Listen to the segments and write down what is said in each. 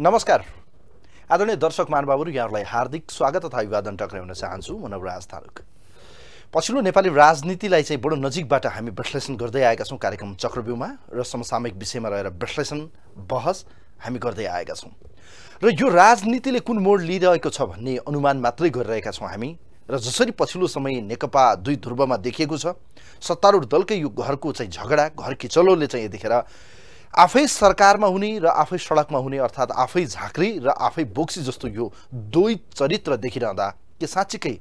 नमस्कार। आदरणीय दर्शक महानुभावहरू यहाँहरूलाई हार्दिक स्वागत तथा अभिवादन टक्राउन चाहन्छु। म नवराज तालुक पछिल्लो नेपाली राजनीतिलाई चाहिँ बडो नजिकबाट हामी विश्लेषण गर्दै आएका छौँ कार्यक्रम चक्रव्यूहमा र समसामयिक विषयमा रहेर विश्लेषण बहस हामी गर्दै आएका छौँ। र यो राजनीतिले कुन मोड लिइरहेको छ भन्ने अनुमान मात्रै गरिरहेका छौँ हामी। र जसरी पछिल्लो समय नेकपा दुई ध्रुवमा देखिएको छ सत्तारूढ दलकै यो घरको चाहिँ झगडा घर किचलोले चाहिँ यतिखेर आफै सरकारमा हुने र आफै सडकमा हुने अर्थात् आफै झाँक्री र आफै बोक्सी जस्तो यो दुई चरित्र देखिरहँदा के साँच्चीकै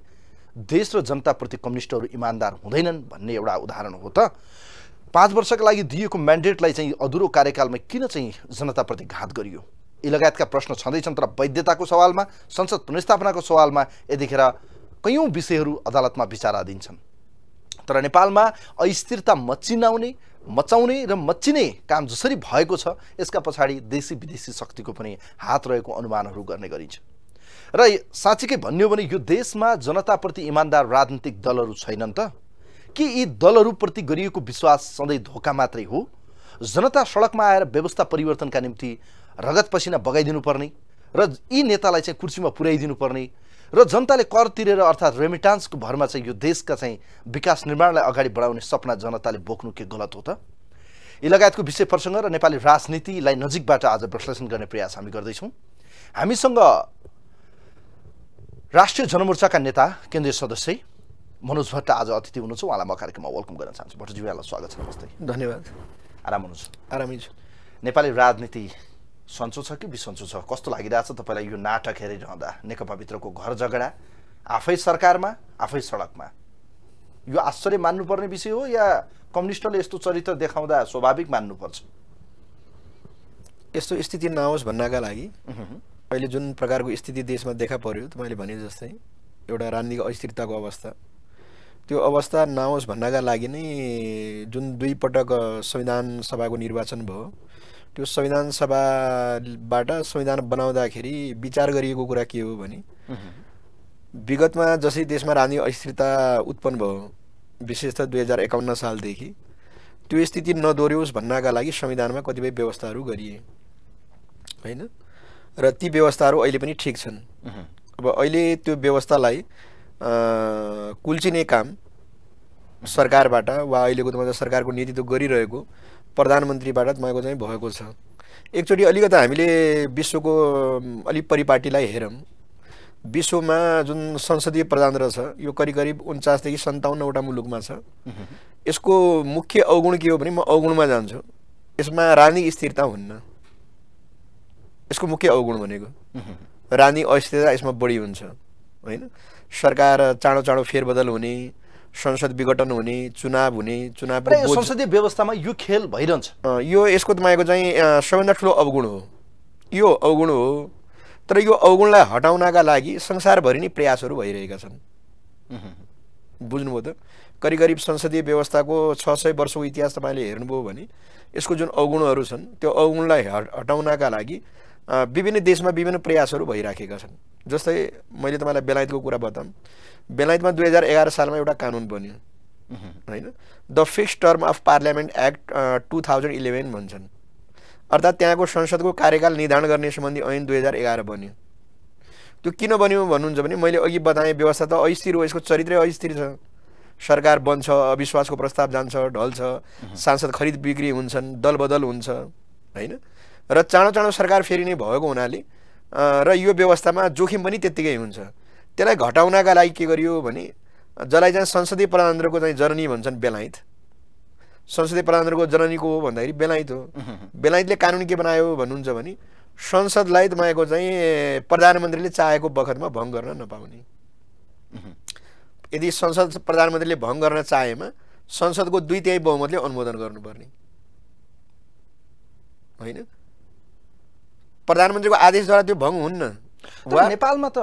देश र जनताप्रति कम्युनिस्टहरू इमान्दार हुँदैनन् भन्ने एउटा उदाहरण हो त? पाँच वर्षका लागि दिएको म्यान्डेटलाई चाहिँ अधुरो कार्यकालमा किन चाहिँ जनताप्रति घात गरियो? यी लगायतका प्रश्न छँदैछन् तर वैधताको सवालमा संसद पुनस्थापनाको सवालमा यतिखेर कैयौँ विषयहरू अदालतमा विचाराधीन छन्। तर नेपालमा अस्थिरता मचिनाउने मचाउने र मच्चिने काम जसरी भएको छ यसका पछाडि देशी विदेशी शक्तिको पनि हात रहेको अनुमानहरू गर्ने गरिन्छ। र साँच्चीकै भन्यो भने यो देशमा जनताप्रति इमान्दार राजनीतिक दलहरू छैनन् त? के यी दलहरूप्रति गरिएको विश्वास सधैँ धोका मात्रै हो? जनता सडकमा आएर व्यवस्था परिवर्तनका निम्ति रगत पसिना बगाइदिनु पर्ने र यी नेतालाई चाहिँ कुर्सीमा पुर्याइदिनु पर्ने र जनताले कर तिरेर अर्थात् रेमिटान्सको भरमा चाहिँ यो देशका चाहिँ विकास निर्माणलाई अगाडि बढाउने सपना जनताले बोक्नु के गलत हो त? यी लगायतको विषय प्रसङ्ग र नेपाली राजनीतिलाई नजिकबाट आज विश्लेषण गर्ने प्रयास हामी गर्दैछौँ। हामीसँग राष्ट्रिय जनमोर्चाका नेता केन्द्रीय सदस्य मनोज भट्ट आज अतिथि हुनुहुन्छ। उहाँलाई म कार्यक्रममा वेलकम गर्न चाहन्छु। भट्टजी यहाँलाई स्वागत छ। नमस्ते। धन्यवाद। आराम हुनुहुन्छ। आरामै छु। नेपाली राजनीति सन्चो छ कि बिसन्चो छ? कस्तो लागिरहेछ तपाईँलाई यो नाटक हेरिरहँदा? नेकपाभित्रको घर झगडा आफै सरकारमा आफै सडकमा। यो आश्चर्य मान्नुपर्ने विषय हो या कम्युनिस्टले यस्तो चरित्र देखाउँदा स्वाभाविक मान्नुपर्छ? यस्तो स्थिति नआओस् भन्नका लागि अहिले जुन प्रकारको स्थिति देशमा देखा पर्यो मैले भने जस्तै एउटा राजनीतिक अस्थिरताको अवस्था। त्यो अवस्था नआओस् भन्नका लागि नै जुन दुई पटक संविधान सभाको निर्वाचन भयो त्यो संविधान सभाबाट संविधान बनाउँदाखेरि विचार गरिएको कुरा के हो भने विगतमा जसै देशमा राजनीतिक अस्थिरता उत्पन्न भयो विशेष त दुई हजार एकाउन्न सालदेखि त्यो स्थिति नदोहोऱ्योस् भन्नका लागि संविधानमा कतिपय व्यवस्थाहरू गरिए। होइन? र ती व्यवस्थाहरू अहिले पनि ठिक छन्। अब अहिले त्यो व्यवस्थालाई कुल्चिने काम सरकारबाट वा अहिलेको तपाईँको सरकारको नेतृत्व गरिरहेको प्रधानमन्त्रीबाट तपाईँको चाहिँ भएको छ। एकचोटि अलिकता हामीले विश्वको अलिक परिपाटीलाई हेरौँ। विश्वमा जुन संसदीय प्रजातन्त्र छ यो करिब करिब उन्चासदेखि सन्ताउन्नवटा मुलुकमा छ। यसको मुख्य अवगुण के हो भने म अवगुणमा जान्छु। यसमा राजनीतिक स्थिरता हुन्न। यसको मुख्य अवगुण भनेको। राजनीतिक अस्थिरता यसमा बढी हुन्छ। होइन? सरकार चाँडो चाँडो फेरबदल हुने संसद विघटन हुने चुनाव हुने चुनाव संसदीय व्यवस्थामा यो खेल भइरहन्छ। यो यसको तपाईँको चाहिँ सबैभन्दा ठुलो अवगुण हो। यो अवगुण हो तर यो अवगुणलाई हटाउनका लागि संसारभरि नै प्रयासहरू भइरहेका छन्। बुझ्नुभयो त? करिब करिब संसदीय व्यवस्थाको छ सय वर्षको इतिहास तपाईँले हेर्नुभयो भने यसको जुन अवगुणहरू छन् त्यो अवगुणलाई हटाउनका लागि विभिन्न देशमा विभिन्न प्रयासहरू भइराखेका छन्। जस्तै मैले तपाईँलाई बेलायतको कुरा बताऊँ। बेलायतमा दुई हजार एघार सालमा एउटा कानुन बन्यो। होइन? The fixed term of parliament act two thousand eleven भन्छन्। अर्थात् त्यहाँको संसदको कार्यकाल निर्धारण गर्ने सम्बन्धी ऐन दुई हजार एघार बन्यो। त्यो किन बन्यो भन्नुहुन्छ भने मैले अघि बताएँ व्यवस्था त अस्थिर हो यसको चरित्रै अस्थिर छ। सरकार बन्छ अविश्वासको प्रस्ताव जान्छ ढल्छ। सांसद खरिद बिक्री हुन्छन् दल बदल हुन्छ। होइन? र चाँडो चाँडो सरकार फेरि नै भएको हुनाले र यो व्यवस्थामा जोखिम पनि त्यत्तिकै हुन्छ। त्यसलाई घटाउनका लागि के गरियो भने जसलाई चाहिँ संसदीय प्रधानमन्त्रीको चाहिँ जननी भन्छन् बेलायत। संसदीय प्रधानमन्त्रीको जननीको हो भन्दाखेरि बेलायत हो। बेलायतले कानुन के बनायो भन्नुहुन्छ भने संसदलाई तपाईँको चाहिँ प्रधानमन्त्रीले चाहेको बखतमा भङ्ग गर्न नपाउने। यदि संसद प्रधानमन्त्रीले भङ्ग गर्न चाहेमा संसदको दुई तिहाई बहुमतले अनुमोदन गर्नुपर्ने। होइन? प्रधानमन्त्रीको आदेशद्वारा त्यो भङ्ग हुन्न। नेपालमा त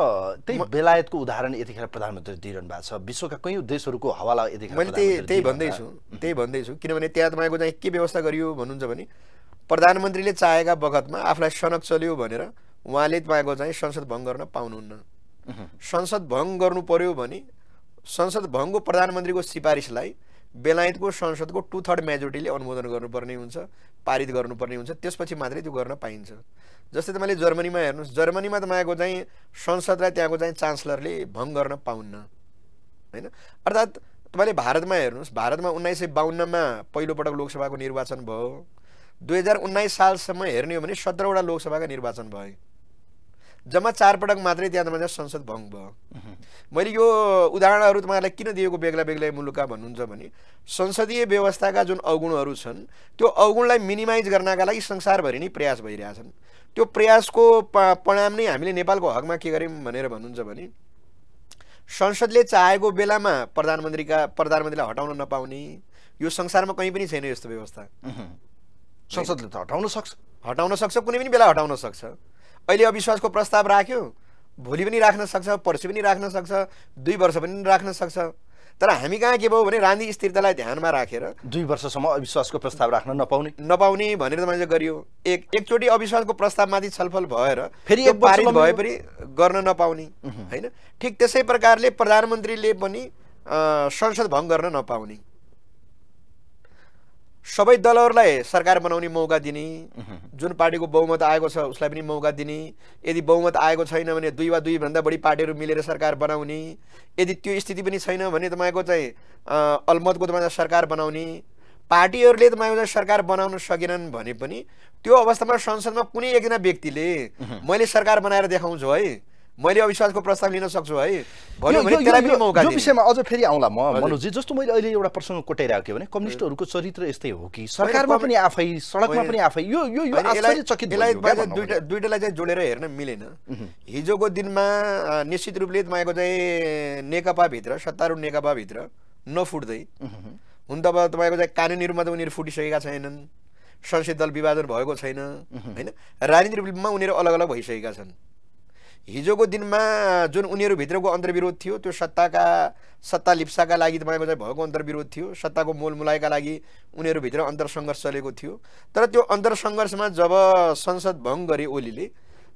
त्यही बेलायतको उदाहरण यतिखेर प्रधानमन्त्री दिइरहनु भएको छ। विश्वका कैयौँ देशहरूको हवाला यतिखेर मैले त्यही त्यही भन्दैछु। त्यही भन्दैछु। किनभने त्यहाँ तपाईँको चाहिँ के व्यवस्था गरियो भन्नुहुन्छ भने प्रधानमन्त्रीले चाहेका बखतमा आफूलाई सनक चल्यो भनेर उहाँले तपाईँको चाहिँ संसद भङ्ग गर्न पाउनुहुन्न। संसद भङ्ग गर्नु पर्यो भने संसद भङ्गको प्रधानमन्त्रीको सिफारिसलाई बेलायतको संसदको टु थर्ड मेजोरिटीले अनुमोदन गर्नुपर्ने हुन्छ पारित गर्नुपर्ने हुन्छ त्यसपछि मात्रै त्यो गर्न पाइन्छ। जस्तै तपाईँले जर्मनीमा हेर्नुहोस् जर्मनीमा तपाईँको चाहिँ संसदलाई त्यहाँको चाहिँ चान्सलरले भङ्ग गर्न पाउन्न होइन? अर्थात् तपाईँले भारतमा हेर्नुहोस् भारतमा उन्नाइस सय बाहन्नमा पहिलोपटक लोकसभाको निर्वाचन भयो। दुई हजार उन्नाइस सालसम्म हेर्ने हो भने सत्रवटा लोकसभाका निर्वाचन भए जम्मा चार पटक मात्रै त्यहाँ तपाईँ संसद भङ्ग भयो। मैले यो उदाहरणहरू तपाईँलाई किन दिएको बेग्ला बेग्लै मुलुकका भन्नुहुन्छ भने संसदीय व्यवस्थाका जुन अवगुणहरू छन् त्यो अवगुणलाई मिनिमाइज गर्नका लागि संसारभरि नै प्रयास भइरहेछन्। त्यो प्रयासको परिणाम नै हामीले नेपालको हकमा के गर्यौँ भनेर भन्नुहुन्छ भने संसदले चाहेको बेलामा प्रधानमन्त्रीका प्रधानमन्त्रीलाई हटाउन नपाउने यो संसारमा कहीँ पनि छैन यस्तो व्यवस्था। संसदले त हटाउन सक्छ। हटाउन सक्छ कुनै पनि बेला हटाउन सक्छ। अहिले अविश्वासको प्रस्ताव राख्यो। भोलि पनि राख्न सक्छ पर्सि पनि राख्न सक्छ दुई वर्ष पनि राख्न सक्छ। तर हामी कहाँ के भयो भने रान्दी स्थिरतालाई ध्यानमा राखेर दुई वर्षसम्म अविश्वासको प्रस्ताव राख्न नपाउने। नपाउने भनेर त मैले गरियो। एक एकचोटि अविश्वासको प्रस्तावमाथि छलफल भएर फेरि पारित भए। पनि गर्न नपाउने होइन? ठिक त्यसै प्रकारले प्रधानमन्त्रीले पनि संसद भङ्ग गर्न नपाउने। सबै दलहरूलाई सरकार बनाउने मौका दिने। जुन पार्टीको बहुमत आएको छ उसलाई पनि मौका दिने। यदि बहुमत आएको छैन भने दुई वा दुईभन्दा बढी पार्टीहरू मिलेर सरकार बनाउने। यदि त्यो स्थिति पनि छैन भने तपाईँको चाहिँ अल्मतको तपाईँको सरकार बनाउने। पार्टीहरूले तपाईँको चाहिँ सरकार बनाउन सकेनन् भने पनि त्यो अवस्थामा संसदमा कुनै एकजना व्यक्तिले मैले सरकार बनाएर देखाउँछु है। मैले अविश्वासको प्रस्ताव लिन सक्छु है। यो-। विषयमा अझ फेरि आउँला म। मनोजी जस्तो मैले अहिले एउटा प्रसङ्ग कोटाइरहेको थिएँ भने कम्युनिस्टहरूको चरित्र यस्तै हो कि? सरकारमा पनि आफै सडकमा। पनि आफै। यो यो दुईटालाई चाहिँ जोडेर हेर्न मिलेन। हिजोको दिनमा निश्चित रूपले तपाईँको चाहिँ नेकपाभित्र सत्तारूढ नेकपाभित्र नफुट्दै हुन त अब तपाईँको चाहिँ कानुनीहरूमा त उनीहरू फुटिसकेका छैनन्। संसदीय दल विभाजन भएको छैन। होइन? राजनीतिक रूपमा उनीहरू अलग अलग भइसकेका छन्। हिजोको दिनमा जुन उनीहरूभित्रको अन्तर्विरोध थियो त्यो सत्ताका सत्ता का लिप्साका लागि तपाईँको चाहिँ भएको अन्तर्विरोध थियो। सत्ताको मोलमुलाइका लागि उनीहरूभित्र अन्तरसङ्घर्ष चलेको थियो। तर ते त्यो अन्तरसङ्घर्षमा जब संसद भङ्ग गरे ओलीले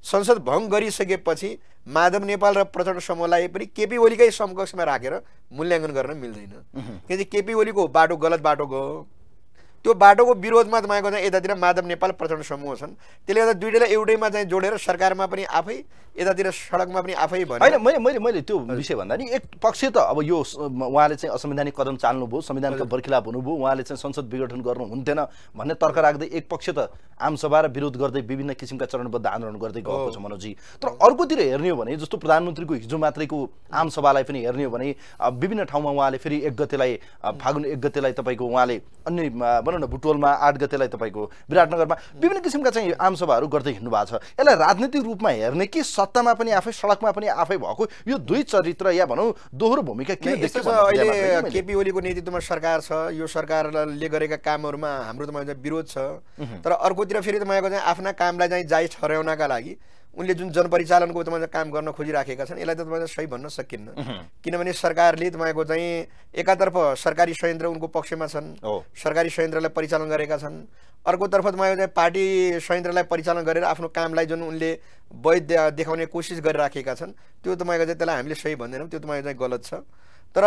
संसद भङ्ग गरिसकेपछि माधव नेपाल र प्रचण्ड समूहलाई पनि केपी ओलीकै समकक्षमा राखेर मूल्याङ्कन गर्न मिल्दैन। किनकि केपी ओलीको बाटो गलत बाटो गयो। त्यो बाटोको विरोधमा तपाईँको चाहिँ यतातिर माधव नेपाल प्रचण्ड समूह छन्। त्यसले गर्दा दुइटैलाई एउटैमा चाहिँ जोडेर सरकारमा पनि आफै यतातिर सडकमा पनि आफै होइन भने मैले मैले मैले त्यो विषय भन्दा नि एक पक्ष त अब यो उहाँले चाहिँ असंवैधानिक कदम चाल्नुभयो संविधानका बर्खिलाप हुनुभयो उहाँले चाहिँ संसद विघटन गर्नु हुन्थेन भन्ने तर्क राख्दै एक पक्ष त आमसभा र विरोध गर्दै विभिन्न किसिमका चरणबद्ध आन्दोलन गर्दै गएको छ मनोजी। तर अर्कोतिर हेर्ने हो भने जस्तो प्रधानमन्त्रीको हिजो मात्रैको आमसभालाई पनि हेर्ने हो भने विभिन्न ठाउँमा उहाँले फेरि एक गतेलाई फागुन एक गतेलाई तपाईँको उहाँले अन्य भनौँ न बुटवलमा आठ गतेलाई तपाईँको विराटनगरमा विभिन्न किसिमका चाहिँ आमसभाहरू गर्दै हिँड्नु भएको छ। यसलाई राजनीतिक रूपमा हेर्ने कि सत्तामा पनि आफै सडकमा पनि आफै भएको यो दुई चरित्र या भनौँ दोहोरो भूमिका किन नहीं, यस्तो देख्यो छ भन्ने बुझाइ मात्रै अहिले कि। केपी ओलीको नेतृत्वमा सरकार छ यो सरकारले गरेका कामहरूमा हाम्रो तपाईँको चाहिँ विरोध छ तर अर्कोतिर फेरि तपाईँको चाहिँ आफ्ना कामलाई चाहिँ जायज ठहराउनका लागि उनले जुन जनपरिचालनको तपाईँको काम गर्न खोजिराखेका छन् यसलाई त तपाईँको सही भन्न सकिन्न। किनभने सरकारले तपाईँको चाहिँ एकातर्फ सरकारी संयन्त्र उनको पक्षमा छन्। सरकारी संयन्त्रलाई परिचालन गरेका छन् अर्कोतर्फ तपाईँको चाहिँ पार्टी संयन्त्रलाई परिचालन गरेर आफ्नो कामलाई जुन उनले वैध देखाउने कोसिस गरिराखेका छन् त्यो तपाईँको चाहिँ त्यसलाई हामीले सही भन्दैनौँ त्यो तपाईँको चाहिँ गलत छ। तर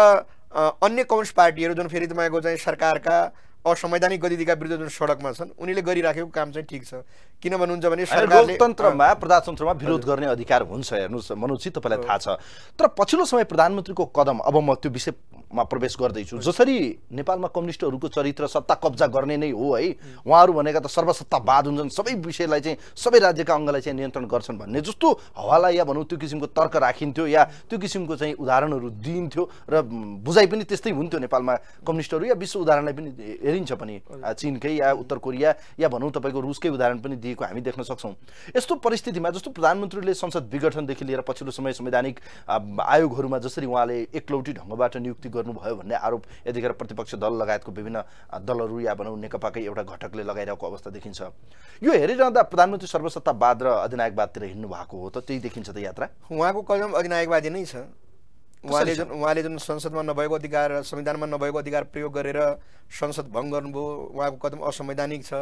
अन्य कम्युनिस्ट पार्टीहरू जुन फेरि तपाईँको चाहिँ सरकारका असंवैधानिक गतिविधिका विरुद्ध जुन सडकमा छन् उनीले गरिराखेको काम चाहिँ ठिक छ। किन भन्नुहुन्छ भने लोकतन्त्रमा प्रजातन्त्रमा विरोध गर्ने अधिकार हुन्छ हेर्नुहोस् मनोजी तपाईँलाई थाहा छ। तर पछिल्लो समय प्रधानमन्त्रीको कदम अब म त्यो विषयमा प्रवेश गर्दैछु। जसरी नेपालमा कम्युनिस्टहरूको चरित्र सत्ता कब्जा गर्ने नै हो है। उहाँहरू भनेका त सर्वसत्तावाद हुन्छन् सबै विषयलाई चाहिँ सबै राज्यका अङ्गलाई चाहिँ नियन्त्रण गर्छन् भन्ने जस्तो हवाला या भनौँ त्यो किसिमको तर्क राखिन्थ्यो या त्यो किसिमको चाहिँ उदाहरणहरू दिइन्थ्यो र म, बुझाइ पनि त्यस्तै हुन्थ्यो नेपालमा कम्युनिस्टहरू या विश्व उदाहरणलाई पनि हेरिन्छ पनि चीनकै या उत्तर कोरिया या भनौँ तपाईँको रुसकै उदाहरण पनि दिएको हामी देख्न सक्छौँ। यस्तो परिस्थितिमा जस्तो प्रधानमन्त्रीले संसद विघटनदेखि लिएर पछिल्लो समय संवैधानिक आयोगहरूमा जसरी उहाँले एकलौटी ढङ्गबाट नियुक्ति गर्नुभयो भन्ने आरोप यतिखेर प्रतिपक्ष दल लगायतको विभिन्न दलहरू या भनौँ नेकपाकै एउटा घटकले लगाइरहेको अवस्था देखिन्छ। यो हेरिरहँदा प्रधानमन्त्री सर्वसत्तावाद र अधिनायकवादतिर हिँड्नु भएको हो त त्यही देखिन्छ त यात्रा? उहाँको कदम अधिनायकवादी नै छ। उहाँले जुन उहाँले जुन संसदमा नभएको अधिकार संविधानमा नभएको अधिकार प्रयोग गरेर संसद भङ्ग गर्नुभयो उहाँको कदम असंवैधानिक छ।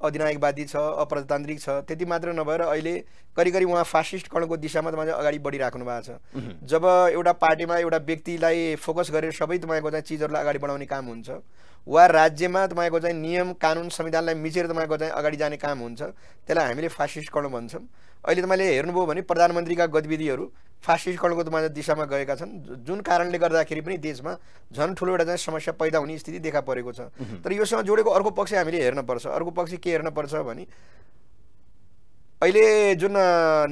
अधिनायकवादी छ अप्रजातान्त्रिक छ त्यति मात्र नभएर अहिले करिब उहाँ फासिस्टकरणको दिशामा तपाईँले अगाडि बढिराख्नु भएको छ। जब एउटा पार्टीमा एउटा व्यक्तिलाई फोकस गरेर सबै तपाईँको चाहिँ चिजहरूलाई अगाडि बढाउने काम हुन्छ वा राज्यमा तपाईँको चाहिँ नियम कानुन संविधानलाई मिचेर तपाईँको चाहिँ अगाडि जाने काम हुन्छ। त्यसलाई हामीले फासिस्टकरण भन्छौँ। अहिले तपाईँले हेर्नुभयो भने प्रधानमन्त्रीका गतिविधिहरू फासिस्टकरणको तपाईँको दिशामा गएका छन्। जुन कारणले गर्दाखेरि पनि देशमा झन् ठुलो एउटा चाहिँ समस्या पैदा हुने स्थिति देखा परेको छ। तर योसँग जोडेको अर्को पक्ष हामीले हेर्नुपर्छ। अर्को पक्ष के हेर्नुपर्छ भने अहिले जुन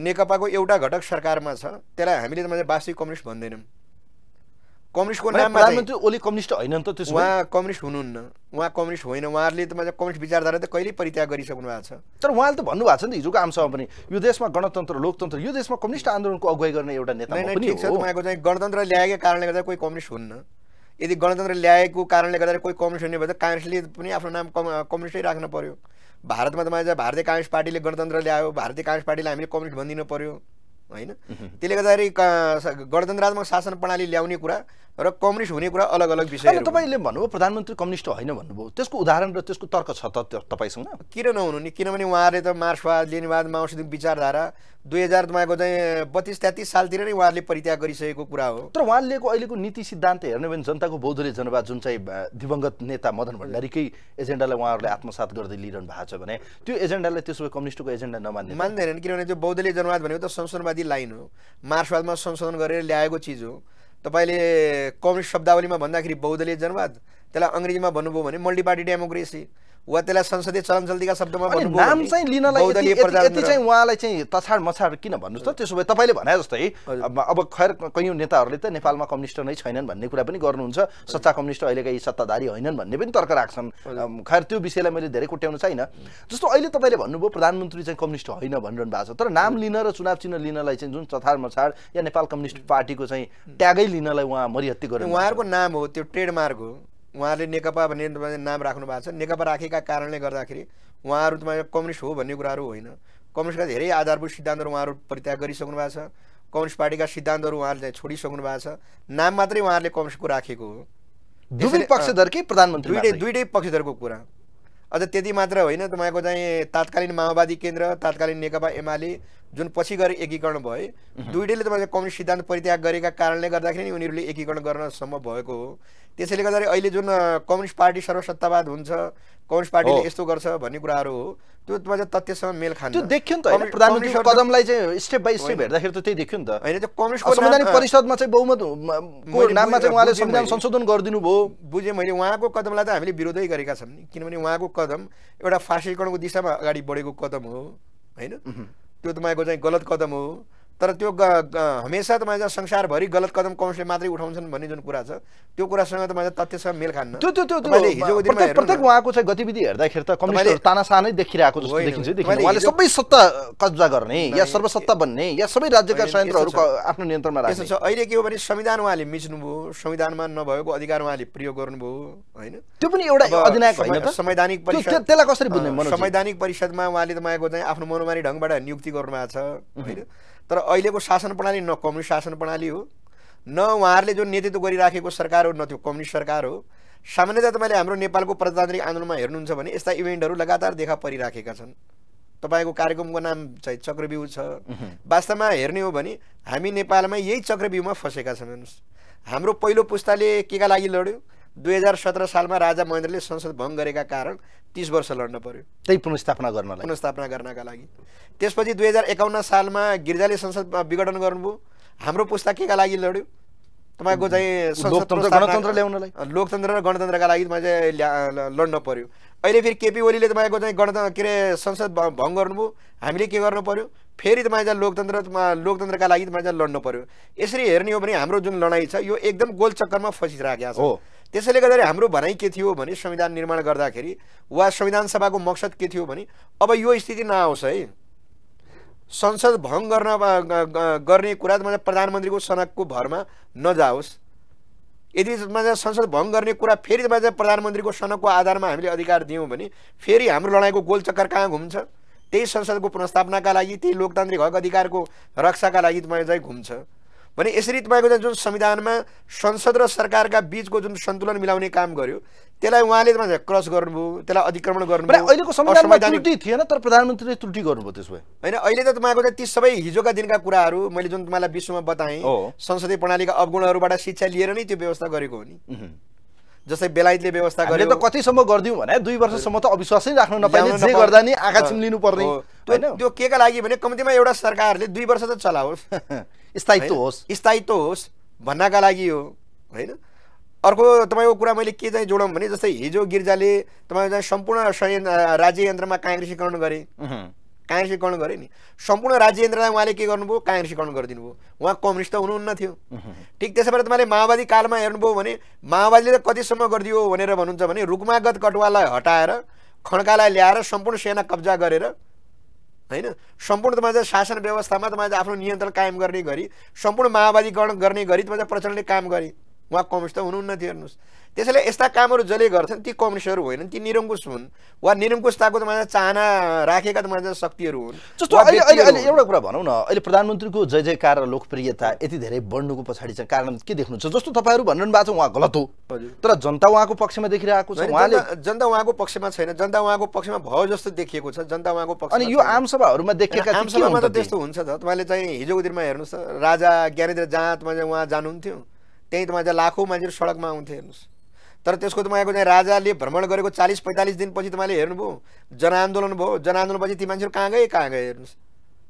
नेकपाको एउटा घटक सरकारमा छ त्यसलाई हामीले त वास्तविक कम्युनिस्ट भन्दैनौँ। कम्युनिस्टको चाहिँ- प्रधानमन्त्री ओली कम्युनिस्ट होइनन् त त्यसो? उहाँ कम्युनिस्ट हुनुहुन्न। उहाँ कम्युनिस्ट होइन। उहाँहरूले त मतलब कम्युनिस्ट विचारधारा त कहिल्यै परित्याग गरिसक्नु भएको छ। तर उहाँले त भन्नुभएको छ नि त हिजोको आमसभा पनि यो देशमा गणतन्त्र लोकतन्त्र यो देशमा कम्युनिस्ट आन्दोलनको अगुवाई गर्ने एउटा नेता नै नै तपाईँको चाहिँ गणतन्त्र ल्याएकै कारणले गर्दा कोही कम्युनिस्ट हुन्न। यदि गणतन्त्र ल्याएको कारणले गर्दा कोही कम्युनिस्ट हुने भए त काङ्ग्रेसले पनि आफ्नो नाम कम कम्युनिस्टै राख्न पर्यो। भारतमा तपाईँ चाहिँ भारतीय काङ्ग्रेस पार्टीले गणतन्त्र ल्यायो भारतीय काङ्ग्रेस पार्टीलाई हामीले कम्युनिस्ट भनिदिनु पर्यो होइन? त्यसले गर्दाखेरि गणतन्त्रात्मक शासन प्रणाली ल्याउने कुरा र कम्युनिस्ट हुने कुरा अलग अलग हुन्। तपाईँले भन्नुभयो प्रधानमन्त्री कम्युनिस्ट होइन भन्नुभयो। त्यसको उदाहरण र त्यसको तर्क छ त तपाईँसँग किन नहुनु नि? किनभने उहाँहरूले त मार्क्सवाद लेनिवाद माओवादी विचारधारा दुई हजार तपाईँको चाहिँ बत्तिस तेत्तिस सालतिर नै उहाँहरूले परित्याग गरिसकेको कुरा हो। तर उहाँले लिएको अहिलेको नीति सिद्धान्त हेर्ने भने जनताको बौद्धले जनवाद जुन चाहिँ दिवंगत नेता मदन भण्डारीकै एजेन्डालाई उहाँहरूले आत्मसात गर्दै लिइरहनु भएको छ भने त्यो एजेन्डालाई त्यसो भए कम्युनिस्टको एजेन्डा नमान्ने मान्दैनन् किनभने त्यो बौद्धले जनवाद भनेको त संशोधनवादी लाइन हो। मार्क्सवादमा संशोधन गरेर ल्याएको चिज हो। तपाईँले कम्युनिस्ट शब्दावलीमा भन्दाखेरि बौद्धले जनवाद त्यसलाई अङ्ग्रेजीमा भन्नुभयो भने मल्टी पार्टी डेमोक्रेसी। वा त्यसलाई संसदीय चलनचल्तीका शब्दमा नाम चाहिँ लिनलाई यति-। चाहिँ उहाँलाई चाहिँ तछाड मछाड किन भन्नुहोस् त? त्यसो भए तपाईँले भने जस्तै। अब खैर कैयौँ नेताहरूले त नेपालमा कम्युनिस्ट नै छैनन् भन्ने कुरा पनि गर्नुहुन्छ। सच्चा कम्युनिस्ट अहिलेका यी सत्ताधारी होइनन् भन्ने पनि तर्क राख्छन्। खैर त्यो विषयलाई मैले धेरै कोट्याउनु छैन। जस्तो अहिले तपाईँले भन्नुभयो प्रधानमन्त्री चाहिँ कम्युनिस्ट होइन भनिरहनु भएको छ। तर नाम लिन र चुनाव चिन्ह लिनलाई चाहिँ जुन चथाड मछाड या नेपाल कम्युनिस्ट पार्टीको चाहिँ ट्यागै लिनलाई उहाँ मरिहत्ती गर्नु उहाँहरूको नाम हो त्यो ट्रेडमार्क हो। उहाँहरूले नेकपा भन्ने नाम राख्नु भएको छ। नेकपा राखेका कारणले गर्दाखेरि उहाँहरू कम्युनिस्ट हो भन्ने कुराहरू होइन। कम्युनिस्टका धेरै आधारभूत सिद्धान्तहरू उहाँहरू परित्याग गरिसक्नु भएको छ। कम्युनिस्ट पार्टीका सिद्धान्तहरू उहाँहरूले चाहिँ छोडिसक्नु भएको छ। नाम मात्रै उहाँहरूले कम्युनिस्टको राखेको हो। दुवै यसरी- पक्षधरकै प्रधानमन्त्री दुइटै मात्रै। दुइटै पक्षधरको कुरा। अझ त्यति मात्र होइन तपाईँको चाहिँ तात्कालीन माओवादी केन्द्र तात्कालीन नेकपा एमाले जुन पछि गएर एकीकरण भए दुइटैले तपाईँको कम्युनिस्ट सिद्धान्त परित्याग गरेका कारणले गर्दाखेरि नि उनीहरूले एकीकरण गर्न सम्भव भएको हो। त्यसैले गर्दाखेरि अहिले जुन कम्युनिस्ट पार्टी सर्वसत्तावाद हुन्छ कम्युनिस्ट पार्टीले। यस्तो गर्छ भन्ने कुराहरू हो त्यो तपाईँको तथ्यसँग मेल खान्छ। त्यो देखियो नि त होइन प्रधानमन्त्रीको कदमलाई चाहिँ स्टेप बाई स्टेप हेर्दाखेरि त त्यही देखियो नि त। होइन त्यो कम्युनिस्टको संवैधानिक परिषदमा चाहिँ बहुमत नाममा चाहिँ उहाँले संविधान। संशोधन गरिदिनु भयो। बुझेँ मैले उहाँको कदमलाई त हामीले विरोधै गरेका छौँ नि किनभने उहाँको कदम एउटा फाँसीकरणको दिशामा अगाडि बढेको कदम हो होइन? त्यो तपाईँको चाहिँ गलत कदम हो तर त्यो हमेसा तपाईँ चाहिँ संसारभरि गलत कदम कम्युनिस्टले मात्रै उठाउँछन् भन्ने जुन कुरा छ त्यो कुरासँग तपाईँ तथ्यसँग मेल खान्न। त्यो त्यो त्यो प्रत्येक। उहाँको चाहिँ गतिविधि हेर्दाखेरि त कम्युनिस्टहरू तानासा नै देखिरहेको जस्तो देखिन्छ उहाँले सबै सत्ता कब्जा गर्ने या सर्वसत्ता बन्ने या सबै राज्यका छ। आफ्नो नियन्त्रणमा राख्ने। छ। अहिले के हो भने संविधान उहाँले मिच्नुभयो संविधानमा नभएको अधिकार उहाँले प्रयोग गर्नुभयो होइन। त्यो पनि एउटा अधिनायक होइन संवैधानिक परिषद त्यो- त्यसलाई कसरी बुझ्ने संवैधानिक परिषदमा उहाँले तपाईँको चाहिँ आफ्नो मनोमानी ढङ्गबाट नियुक्ति गर्नुभएको छ होइन। तर अहिलेको शासन प्रणाली न कम्युनिस्ट शासन प्रणाली हो न उहाँहरूले जो नेतृत्व गरिराखेको सरकार हो न त्यो कम्युनिस्ट सरकार हो सामान्यतः तपाईँले हाम्रो नेपालको प्रजातान्त्रिक आन्दोलनमा हेर्नुहुन्छ भने यस्ता इभेन्टहरू लगातार देखा परिराखेका छन्। तपाईँको कार्यक्रमको नाम चाहिँ चक्रव्यूह छ। वास्तवमा हेर्ने हो भने हामी नेपालमा यही चक्रव्यूहमा फँसेका छौँ हेर्नुहोस् हाम्रो पहिलो पुस्ताले केका लागि लड्यो? दुई हजार सत्र सालमा राजा महेन्द्रले संसद भङ्ग गरेका कारण तिस वर्ष लड्न पर्यो। त्यही पुनस्थापना गर्नलाई। पुनस्थापना गर्नका लागि। त्यसपछि दुई हजार एकाउन्न सालमा गिर्जाले संसद विघटन गर्नुभयो। हाम्रो पुस्ता केका लागि लड्यो? तपाईँको चाहिँ गणतन्त्र ल्याउनलाई। लोकतन्त्र र गणतन्त्रका लागि तपाईँ चाहिँ लड्न पर्यो। अहिले फेरि केपी ओलीले तपाईँको चाहिँ गणतन्त्र के अरे संसद भङ्ग गर्नुभयो। हामीले के गर्नु पर्यो? फेरि तपाईँ चाहिँ लोकतन्त्र लोकतन्त्रका लागि तपाईँ चाहिँ लड्नु पर्यो। यसरी हेर्ने हो भने हाम्रो जुन लडाइँ छ यो एकदम गोल चक्करमा फसिरहेको छ। त्यसैले गर्दाखेरि हाम्रो भनाइ के थियो भने संविधान निर्माण गर्दाखेरि वा संविधान सभाको मकसद के थियो भने अब यो स्थिति नआओस् है। संसद भङ्ग गर्न गर्ने कुरा तपाईँ प्रधानमन्त्रीको सनकको भरमा नजाओस्। यदि संसद भङ्ग गर्ने कुरा फेरि तपाईँ प्रधानमन्त्रीको सनकको आधारमा हामीले अधिकार दियौँ भने फेरि हाम्रो लडाइँको गोल चक्कर कहाँ घुम्छ? त्यही संसदको पुनस्थापनाका लागि त्यही लोकतान्त्रिक हक अधिकारको रक्षाका लागि तपाईँ चाहिँ घुम्छ। भने यसरी तपाईँको चाहिँ जुन संविधानमा संसद र सरकारका बिचको जुन सन्तुलन मिलाउने काम गर्यो त्यसलाई उहाँले तपाईँ क्रस गर्नुभयो त्यसलाई अतिक्रमण गर्नुभयो अहिलेको त्रुटि थिएन तर प्रधानमन्त्रीले त्रुटि गर्नुभयो त्यसो भए होइन अहिले त तपाईँको चाहिँ ती सबै हिजोका दिनका कुराहरू मैले जुन तपाईँलाई विश्वमा बताएँ। संसदीय प्रणालीका अवगुणहरूबाट शिक्षा लिएर नै त्यो व्यवस्था गरेको हो नि। जस्तै बेलायतले व्यवस्था गर्यो। त कतिसम्म गरिदिउँ भने दुई वर्षसम्म त अविश्वासै राख्न नपाइने जे गर्दा नि आँखा चिम्लिनु पर्ने त्यो के का लागि भने कम्तीमा एउटा सरकारले दुई वर्ष त चलाओस्। स्थायित्व? होस् स्थायित्व होस् भन्नका लागि हो होइन अर्को तपाईँको कुरा मैले के चाहिँ जोडौँ भने जस्तै हिजो गिर्जाले तपाईँको चाहिँ सम्पूर्ण संयन्त्र राज्य यन्त्रमा काङ्ग्रेसीकरण गरे। काङ्ग्रेसीकरण गरे नि सम्पूर्ण राज्य यन्त्रलाई उहाँले के गर्नुभयो काङ्ग्रेसीकरण गरिदिनु भयो उहाँ कम्युनिस्ट त हुनुहुन्न थियो ठिक त्यसै भएर तपाईँले माओवादी कालमा हेर्नुभयो भने माओवादीले त कतिसम्म गरिदियो भनेर भन्नुहुन्छ भने रुकुमागत कटुवालाई हटाएर खड्कालाई ल्याएर सम्पूर्ण सेना कब्जा गरेर होइन? सम्पूर्ण तपाईँ चाहिँ शासन व्यवस्थामा तपाईँ चाहिँ आफ्नो नियन्त्रण कायम गर्ने गरी सम्पूर्ण माओवादीकरण गर्ने गरी तपाईँ चाहिँ प्रचण्डले काम गरे। उहाँ कम्युनिस्ट त हुनुहुन्न थियो हेर्नुहोस्। त्यसैले यस्ता कामहरू जसले गर्छन् ती कम्युनिस्टहरू होइनन् ती निरङ्कुश हुन् वा निरङ्कुशताको तपाईँ चाहिँ चाहना राखेका तपाईँ चाहिँ शक्तिहरू हुन् जस्तो अहिले अहिले। एउटा कुरा भनौँ न अहिले प्रधानमन्त्रीको जय जयकार र लोकप्रियता यति धेरै बढ्नुको पछाडि चाहिँ कारण के देख्नुहुन्छ जस्तो तपाईँहरू भनिरहनु भएको छ उहाँ गलत हो। तर जनता उहाँको पक्षमा देखिरहेको छ उहाँले जनता उहाँको पक्षमा छैन जनता उहाँको पक्षमा भयो जस्तो देखिएको छ जनता उहाँको पक्षमा अनि यो। आमसभाहरूमा देखिएका आम चाहिँ के सभामा हुन् त त ती? त्यस्तो हुन्छ त तपाईँले चाहिँ हिजोको दिनमा हेर्नुहोस् त राजा ज्ञानेन्द्र जहाँ तपाईँ उहाँ जानुहुन्थ्यो त्यहीँ तपाईँ लाखौँ मान्छेहरू सडकमा आउँथे हेर्नुहोस् तर त्यसको तपाईँको चाहिँ राजाले भ्रमण गरेको चालिस पैँतालिस दिनपछि तपाईँले हेर्नुभयो। जनआन्दोलन भयो। जनआन्दोलनपछि ती मान्छेहरू कहाँ गए? कहाँ गए हेर्नुहोस्।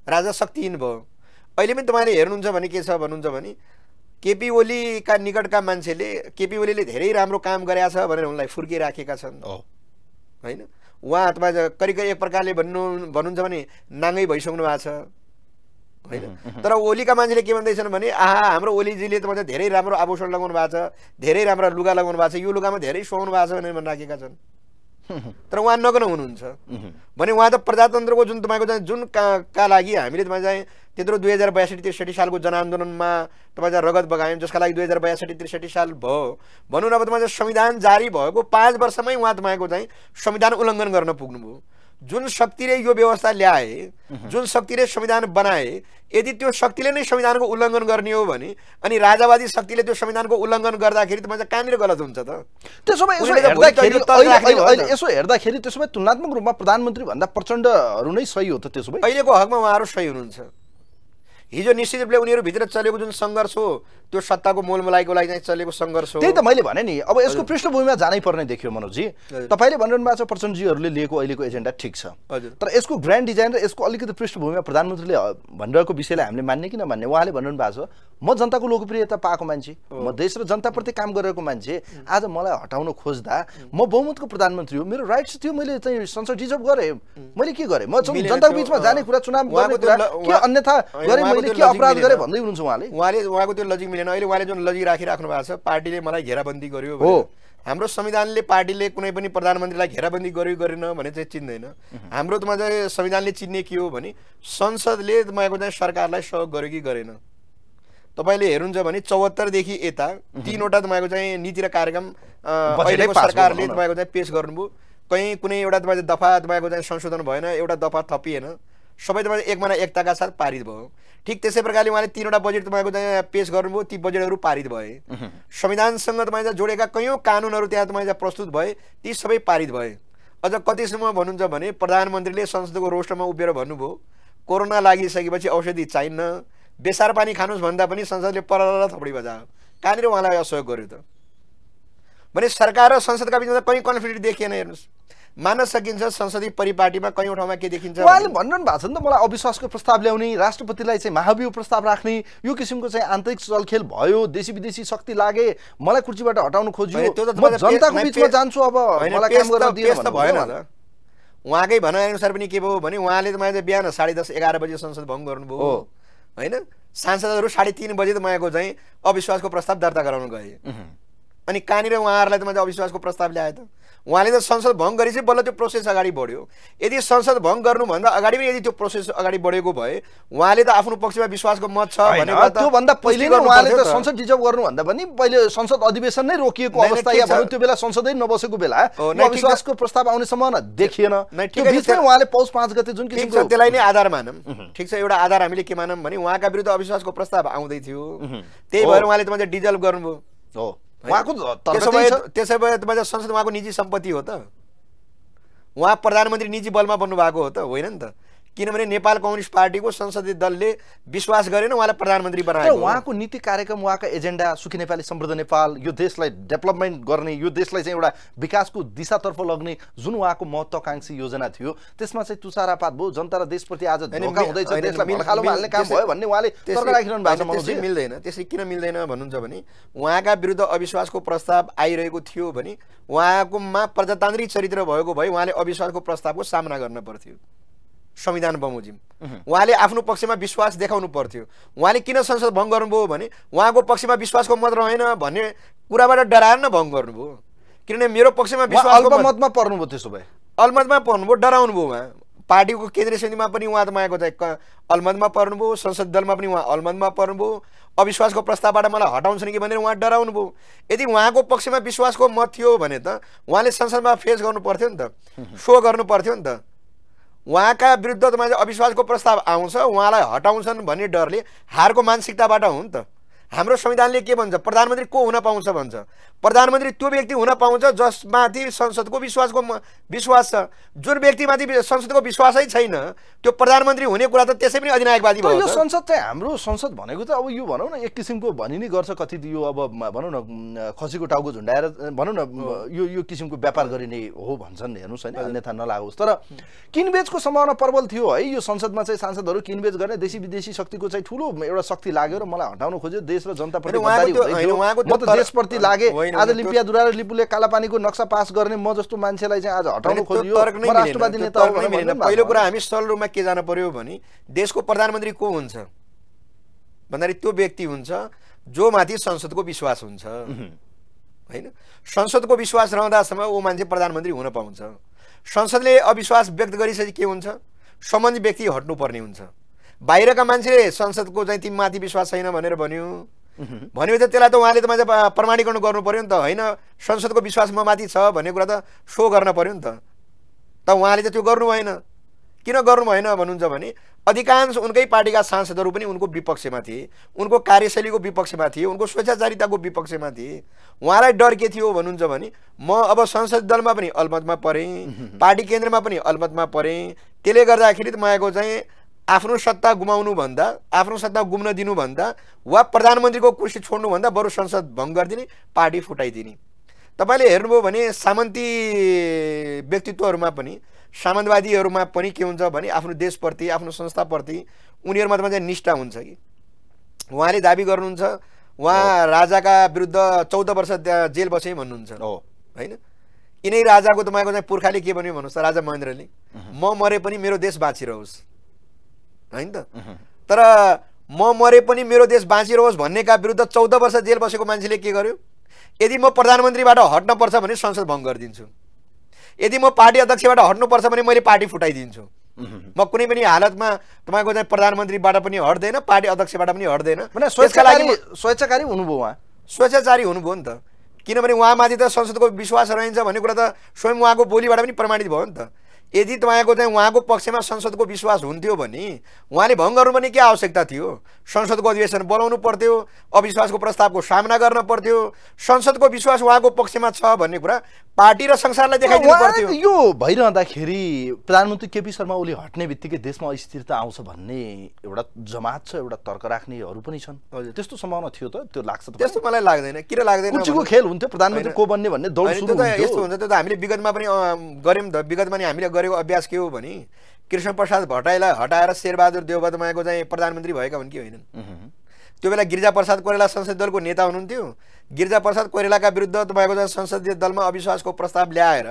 राजा शक्तिहीन भयो। अहिले पनि तपाईँले हेर्नुहुन्छ भने के छ भन्नुहुन्छ भने केपी ओलीका निकटका मान्छेले केपी ओलीले धेरै राम्रो काम गरेका छ भनेर उनलाई फुर्किराखेका छन्। हो। होइन? उहाँ तपाईँ करिब करिब एक प्रकारले भन्नु भन्नुहुन्छ भने नाङ्गै भइसक्नु भएको छ। होइन? तर ओलीका मान्छेले के भन्दैछन् भने आहा हाम्रो ओलीजीले तपाईँ चाहिँ धेरै राम्रो आभूषण लगाउनु भएको छ धेरै राम्रा लुगा लगाउनु भएको छ यो लुगामा धेरै सुहाउनु भएको छ भनेर भनिराखेका छन्। तर उहाँ नगन हुनुहुन्छ। भने उहाँ त प्रजातन्त्रको जुन तपाईँको चाहिँ जुन का का लागि हामीले तपाईँ चाहिँ त्यत्रो दुई हजार बयासठी त्रिसठी सालको जनआन्दोलनमा तपाईँ चाहिँ रगत बगायौँ जसका लागि दुई हजार बयासठी त्रिसठी साल भयो। भनौँ न अब तपाईँ चाहिँ संविधान जारी भएको पाँच वर्षमै उहाँ तपाईँको चाहिँ संविधान उल्लङ्घन गर्न पुग्नुभयो। जुन शक्तिले यो व्यवस्था ल्याए जुन शक्तिले संविधान बनाए यदि त्यो शक्तिले नै संविधानको उल्लङ्घन गर्ने हो भने अनि राजावादी शक्तिले त्यो संविधानको उल्लङ्घन गर्दाखेरि तपाईँ चाहिँ कहाँनिर गलत हुन्छ त? त्यसो भए त त हेर्दाखेरि त। यसो हेर्दाखेरि त्यसो भए तुलनात्मक रूपमा प्रधानमन्त्री भन्दा प्रचण्डहरू नै सही हो त त्यसो भए अहिलेको हकमा उहाँहरू सही हुनुहुन्छ। हिजो निश्चित रूपले उनीहरूभित्र चलेको जुन सङ्घर्ष हो त्यो सत्ताको मोलमलाइको लागि चाहिँ चलेको सङ्घर्ष हो। त्यही त मैले भने नि। अब यसको पृष्ठभूमिमा जानै पर्ने देखियो मनोजी। तपाईँले भनिरहनु भएको छ प्रचण्डजीहरूले लिएको अहिलेको एजेन्डा ठिक छ। तर यसको ग्रान्ड डिजाइन र यसको अलिकति पृष्ठभूमिमा प्रधानमन्त्रीले भनिरहेको विषयलाई हामीले मान्ने कि नमान्ने? उहाँले भनिरहनु भएको छ म जनताको लोकप्रियता पाएको मान्छे म देश र जनताप्रति काम गरेको मान्छे। आज मलाई हटाउन खोज्दा म बहुमतको प्रधानमन्त्री हो। मेरो राइट्स थियो मैले चाहिँ संसद रिजर्भ गरेँ। मैले के गरेँ? म जनताको बिचमा। जाने कुरा चुनाव गर्ने कुरा अन्यथा गरेँ मैले के अपराध। गरेँ भन्दै हुनुहुन्छ उहाँले? उहाँले उहाँको त्यो लजिक मिलेन। अहिले उहाँले जुन लजिक राखिराख्नु भएको छ पार्टीले मलाई घेराबन्दी गर्यो हो। हाम्रो संविधानले पार्टीले कुनै पनि प्रधानमन्त्रीलाई घेराबन्दी गर्यो गरेन भने चाहिँ चिन्दैन। हाम्रो तपाईँ चाहिँ संविधानले चिन्ने के हो भने संसदले तपाईँको चाहिँ सरकारलाई सहयोग गर्यो कि गरेन। तपाईँले हेर्नुहुन्छ भने चौहत्तरदेखि यता तिनवटा तपाईँको चाहिँ नीति र कार्यक्रम अहिलेको सरकारले। तपाईँको चाहिँ पेस गर्नुभयो। कहीँ कुनै एउटा तपाईँ दफा तपाईँको चाहिँ संशोधन भएन एउटा दफा थपिएन। सबै तपाईँ एक महिना एकताका साथ पारित भयो। ठिक त्यसै प्रकारले उहाँले तिनवटा बजेट तपाईँको चाहिँ पेस गर्नुभयो। ती बजेटहरू पारित भए। संविधानसँग तपाईँ जोडेका कैयौँ कानुनहरू त्यहाँ तपाईँ प्रस्तुत भए ती सबै पारित भए। अझ कतिसम्म भन्नुहुन्छ भने प्रधानमन्त्रीले संसदको रोस्टरमा उभिएर भन्नुभयो कोरोना लागिसकेपछि औषधि चाहिन्न बेसार पानी खानुहोस् भन्दा पनि संसदले परल थपडी बजायो कहाँनिर उहाँलाई असहयोग गर्यो त? भने सरकार र संसदका बिचमा कहीँ कन्फ्लिक्ट देखिएन हेर्नुहोस्। मान्न सकिन्छ संसदीय परिपाटीमा कैयौँ ठाउँमा के देखिन्छ उहाँले भने- भनिरहनु भएको छ नि त मलाई अविश्वासको प्रस्ताव ल्याउने राष्ट्रपतिलाई चाहिँ महाभियोग प्रस्ताव राख्ने यो किसिमको चाहिँ आन्तरिक चलखेल भयो देशी विदेशी शक्ति लागे मलाई कुर्सीबाट हटाउन खोजियो जनताको बिचमा जान्छु अब मलाई काम गर्न भएन उहाँकै भनाइअनुसार पनि के भयो भने उहाँले त चाहिँ बिहान साढे दस एघार बजी संसद भङ्ग गर्नुभयो। होइन? सांसदहरू साढे तिन बजी त उहाँको चाहिँ अविश्वासको प्रस्ताव दर्ता गराउन गए। अनि कहाँनिर उहाँहरूलाई त मैले अविश्वासको प्रस्ताव ल्याए त? उहाँले त संसद भङ्ग गरी चाहिँ बल्ल त्यो प्रोसेस अगाडि बढ्यो। यदि संसद भङ्ग गर्नुभन्दा अगाडि पनि यदि त्यो प्रोसेस अगाडि बढेको भए उहाँले त आफ्नो पक्षमा विश्वासको मत छ त्योभन्दा पहिले उहाँले त संसद डिजर्भ गर्नुभन्दा पनि पहिले संसद अधिवेशन नै रोकिएको अवस्था या। भनौँ त्यो बेला संसदै नबसेको बेला। अविश्वासको प्रस्ताव आउने सम्भावना देखिएन। उहाँले पौष पाँच गते जुन किसिमको त्यसलाई नै आधार मानौँ। ठिक छ एउटा आधार हामीले के मानौँ भने उहाँका विरुद्ध अविश्वासको प्रस्ताव आउँदै थियो। त्यही। भएर उहाँले त मैले डिजल्भ गर्नुभयो। हो। उहाँको त्यसो भए छ। त्यसो भए तपाईँ संसद उहाँको निजी सम्पत्ति हो त। उहाँ प्रधानमन्त्री निजी बलमा बन्नु भएको हो त होइन नि त? किनभने नेपाल कम्युनिस्ट पार्टीको संसदीय दलले विश्वास गरेन उहाँलाई प्रधानमन्त्री हो। उहाँको नीति कार्यक्रम उहाँका एजेन्डा सुखी नेपाली समृद्ध नेपाल यो देशलाई डेभलपमेन्ट गर्ने यो देशलाई चाहिँ एउटा विकासको दिशातर्फ लग्ने जुन उहाँको महत्वाकांक्षी योजना थियो त्यसमा चाहिँ तुषारापात भयो जनता र देशप्रति आज धोका हुँदैछ हाल्ने काम भयो भन्ने उहाँले राखिरहनु भएको छ। मिल्दैन त्यसरी किन मिल्दैन भन्नुहुन्छ भने उहाँका विरुद्ध अविश्वासको प्रस्ताव आइरहेको थियो भने उहाँकोमा प्रजातान्त्रिक चरित्र भएको भए उहाँले अविश्वासको प्रस्तावको सामना गर्न पर्थ्यो संविधान बमोजिम। उहाँले आफ्नो पक्षमा विश्वास देखाउनु पर्थ्यो। उहाँले किन संसद भङ्ग गर्नुभयो भने उहाँको पक्षमा विश्वासको मत रहेन भन्ने कुराबाट डराएर न भङ्ग गर्नुभयो। किनभने मेरो पक्षमा विश्वासको मत- अल्पमतमा पर्नुभयो त्यसो भए। अलमतमा पर्नुभयो डराउनु भयो उहाँ। पार्टीको केन्द्रीय समितिमा पनि उहाँ तपाईँको चाहिँ क- अलमतमा पर्नुभयो संसद दलमा पनि उहाँ अलमतमा पर्नुभयो। अविश्वासको प्रस्तावबाट मलाई हटाउँछन् कि भनेर उहाँ डराउनु भयो यदि उहाँको पक्षमा विश्वासको मत थियो भने त उहाँले संसदमा फेस गर्नु पर्थ्यो नि त। सो गर्नु पर्थ्यो नि त। उहाँका विरुद्ध तपाईँले अविश्वासको प्रस्ताव आउँछ उहाँलाई हटाउँछन् भन्ने डरले हारको मानसिकताबाट हो नि त। हाम्रो संविधानले के भन्छ? प्रधानमन्त्री को हुन पाउँछ भन्छ? प्रधानमन्त्री त्यो व्यक्ति हुन पाउँछ जसमाथि संसदको विश्वासको विश्वास छ। जुन व्यक्तिमाथि संसदको विश्वासै छैन त्यो प्रधानमन्त्री हुने कुरा त त्यसै पनि अधिनायकवादी भयो यो। संसद चाहिँ हाम्रो संसद भनेको त अब यो भनौँ न एक किसिमको भनि नै गर्छ कति यो अब भनौँ न खसीको टाउको झुन्डाएर भनौँ न यो यो किसिमको व्यापार गरिने हो भन्छन् हेर्नुहोस् होइन अन्यथा नलागोस्। तर किनबेचको सम्भावना प्रबल थियो है यो संसदमा चाहिँ सांसदहरू किनबेच गर्ने देशी विदेशी शक्तिको चाहिँ ठुलो एउटा शक्ति लाग्यो र मलाई हटाउन खोज्यो। देश र जनताप्रति म त देशप्रति लागे। आज त्यो- लिम्पिया दुरा र लिपुले कालापानीको नक्सा पास गर्ने म जस्तो मान्छेलाई चाहिँ आज हटाउन खोजियो। राष्ट्रवादी नेता पहिलो कुरा। हामी सरल रूपमा के जानु पर्यो भने देशको प्रधानमन्त्री को हुन्छ? भन्दाखेरि त्यो व्यक्ति हुन्छ जो माथि संसदको विश्वास हुन्छ। होइन? संसदको विश्वास रहँदासम्म ऊ मान्छे प्रधानमन्त्री हुन पाउँछ। संसदले अविश्वास व्यक्त गरिसकेपछि के हुन्छ? सम्बन्धित व्यक्ति हट्नुपर्ने हुन्छ। बाहिरका मान्छेले संसदको चाहिँ तिमीमाथि विश्वास छैन भनेर भन्यो। भनेपछि त्यसलाई त उहाँले त प्रमाणीकरण गर्नु पर्यो नि त होइन? संसदको विश्वास म माथि छ भन्ने कुरा त सो गर्न पर्यो नि त। त उहाँले त त्यो गर्नु भएन। किन गर्नु भएन भन्नुहुन्छ भने अधिकांश उनकै पार्टीका सांसदहरू पनि उनको विपक्षमा थिए। उनको कार्यशैलीको विपक्षमा थिए उनको स्वेच्छाचारिताको विपक्षमा थिए। उहाँलाई डर के थियो भन्नुहुन्छ भने म अब संसद दलमा पनि अलमतमा परेँ पार्टी केन्द्रमा पनि अलमतमा परेँ। त्यसले गर्दाखेरि त मको चाहिँ आफ्नो सत्ता गुमाउनुभन्दा आफ्नो सत्ता गुम्न दिनुभन्दा वा प्रधानमन्त्रीको कुर्सी छोड्नुभन्दा बरु संसद भङ्ग गरिदिने पार्टी फुटाइदिने। तपाईँले हेर्नुभयो भने सामन्ती व्यक्तित्वहरूमा पनि सामन्तवादीहरूमा पनि के हुन्छ भने आफ्नो देशप्रति आफ्नो संस्थाप्रति उनीहरूमा चाहिँ निष्ठा हुन्छ कि। उहाँले दाबी गर्नुहुन्छ उहाँ राजाका विरुद्ध चौध वर्ष त्यहाँ जेल बसे भन्नुहुन्छ। हो। होइन? यिनै राजाको तपाईँको चाहिँ पुर्खाले के भन्यो भन्नुहोस् त राजा महेन्द्रले? म मरे पनि मेरो देश बाँचिरहोस्। होइन त? तर म मरे पनि मेरो देश बाँचिरहोस् भन्नेका विरुद्ध चौध वर्ष जेल बसेको मान्छेले के गर्यो? यदि म प्रधानमन्त्रीबाट हट्न पर्छ भने संसद भङ्ग गरिदिन्छु। यदि म पार्टी अध्यक्षबाट हट्नुपर्छ भने मैले पार्टी फुटाइदिन्छु। म कुनै पनि हालतमा तपाईँको चाहिँ प्रधानमन्त्रीबाट पनि हट्दैन पार्टी अध्यक्षबाट पनि हट्दैन। त्यसका लागि स्वेच्छाकारी हुनुभयो उहाँ। स्वेच्छाचारी हुनुभयो नि त। किनभने उहाँमाथि त संसदको विश्वास रहन्छ भन्ने कुरा त स्वयं उहाँको बोलीबाट पनि प्रमाणित भयो नि त। यदि तपाईँको चाहिँ उहाँको पक्षमा संसदको विश्वास हुन्थ्यो भने उहाँले भङ्ग गर्नुपर्ने के आवश्यकता थियो? संसदको अधिवेशन बोलाउनु पर्थ्यो अविश्वासको प्रस्तावको सामना गर्न पर्थ्यो संसदको विश्वास उहाँको पक्षमा छ भन्ने कुरा पार्टी र संसारलाई देखाइदिनु पर्थ्यो। यो भइरहँदाखेरि प्रधानमन्त्री केपी शर्मा ओली हट्ने बित्तिकै देशमा अस्थिरता आउँछ भन्ने एउटा जमात छ एउटा तर्क राख्नेहरू पनि छन्। त्यस्तो सम्भावना थियो त? त्यो लाग्छ त्यस्तो मलाई लाग्दैन। किन लाग्दैन खेल हुन्थ्यो प्रधानमन्त्री को बन्ने भन्ने दौड यस्तो हुन्छ त्यो त हामीले विगतमा पनि गऱ्यौँ त। विगतमा नि हामीले गरेको अभ्यास के हो भने कृष्ण प्रसाद भट्टराईलाई हटाएर शेरबहादुर तपाईँको चाहिँ प्रधानमन्त्री भएका हुन् कि होइनन्। त्यो बेला गिरिजा प्रसाद कोइराला संसदीय दलको नेता हुनुहुन्थ्यो। गिरिजा प्रसाद कोइरालाका विरुद्ध तपाईँको चाहिँ संसदीय दलमा अविश्वासको प्रस्ताव ल्याएर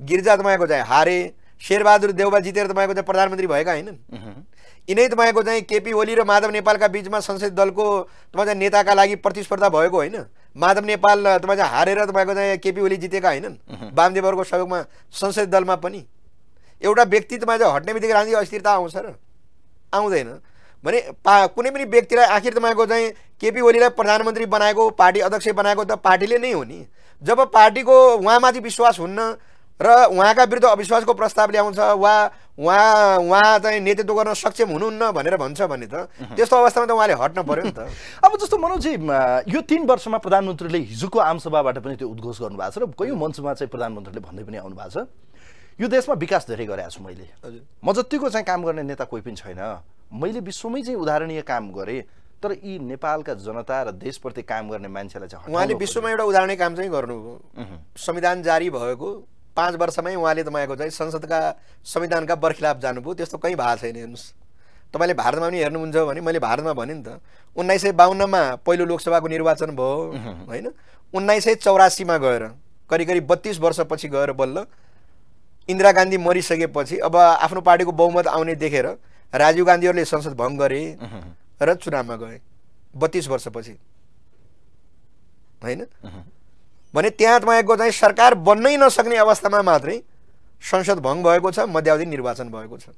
गिरिजा तपाईँको चाहिँ हारे शेरबहादुर देउबा जितेर तपाईँको चाहिँ प्रधानमन्त्री भएका होइनन्। यिनै तपाईँको चाहिँ केपी ओली र माधव नेपालका बिचमा संसदीय दलको तपाईँ चाहिँ नेताका लागि प्रतिस्पर्धा भएको होइन। माधव नेपाल तपाईँ चाहिँ हारेर तपाईँको चाहिँ केपी ओली जितेका होइनन्। वामदेवहरूको सहयोगमा संसदीय दलमा पनि। एउटा व्यक्ति तपाईँ चाहिँ हट्ने बित्तिकै राजनीतिक अस्थिरता आउँछ र आउँदैन भने पा कुनै पनि व्यक्तिलाई आखिर तपाईँको चाहिँ केपी ओलीलाई प्रधानमन्त्री बनाएको पार्टी अध्यक्ष बनाएको त पार्टीले नै हो नि जब पार्टीको उहाँमाथि विश्वास हुन्न र उहाँका विरुद्ध अविश्वासको प्रस्ताव ल्याउँछ वा उहाँ उहाँ चाहिँ नेतृत्व गर्न सक्षम हुनुहुन्न भनेर भन्छ भने त त्यस्तो अवस्थामा त उहाँले हट्न पर्यो नि त। अब जस्तो मनोजी यो तिन वर्षमा प्रधानमन्त्रीले हिजोको आमसभाबाट पनि त्यो उद्घोष गर्नुभएको छ र कयौँ मञ्चमा चाहिँ प्रधानमन्त्रीले भन्दै पनि आउनु भएको छ। यो देशमा विकास धेरै गरेको छु मैले। हजुर। म जतिको चाहिँ काम गर्ने नेता कोही पनि छैन। मैले विश्वमै चाहिँ उदाहरणीय काम गरेँ तर यी नेपालका जनता र देशप्रति काम गर्ने मान्छेलाई चाहिँ उहाँले विश्वमा एउटा उदाहरणीय काम चाहिँ गर्नुभयो संविधान जारी भएको पाँच वर्षमै उहाँले तपाईँको चाहिँ संसदका संविधानका बर्खिलाफ जानुभयो त्यस्तो कहीँ भएको छैन हेर्नुहोस्। तपाईँले भारतमा पनि हेर्नुहुन्छ भने मैले भारतमा भनेँ नि त उन्नाइस सय बाहन्नमा पहिलो लोकसभाको निर्वाचन भयो होइन? उन्नाइस सय चौरासीमा गएर करिब करिब बत्तिस वर्षपछि गएर बल्ल इन्दिरा गान्धी मरिसकेपछि अब आफ्नो पार्टीको बहुमत आउने देखेर राजीव गान्धीहरूले संसद भङ्ग गरे र चुनावमा गए बत्तिस वर्षपछि। होइन? भने त्यहाँ तपाईँको चाहिँ सरकार बन्नै नसक्ने अवस्थामा मात्रै संसद भङ्ग भएको छ मध्यावधि निर्वाचन भएको छ।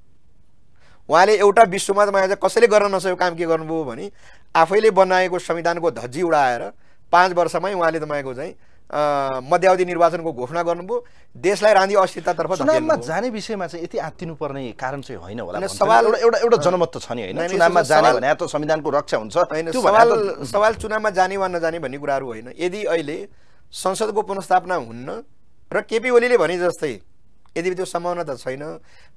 उहाँले एउटा विश्वमा तपाईँ चाहिँ कसैले गर्न नसकेको काम के गर्नुभयो भने आफैले बनाएको संविधानको धज्जी उडाएर पाँच वर्षमै उहाँले तपाईँको चाहिँ मध्यावधि निर्वाचनको घोषणा गर्नुभयो। देशलाई राँधी अस्थिरतातर्फ चुनावमा। जाने विषयमा चाहिँ यति आत्तिनु पर्ने कारण चाहिँ होइन होला। सवाल- एउटा एउटा एउटा जनमत त छ नि होइन। चुनावमा जाने भने त संविधानको रक्षा हुन्छ। सवाल सवाल चुनावमा जाने वा नजाने भन्ने कुराहरू होइन। यदि अहिले संसदको पुनस्थापना हुन्न र केपी ओलीले भने जस्तै यदि त्यो सम्भावना त छैन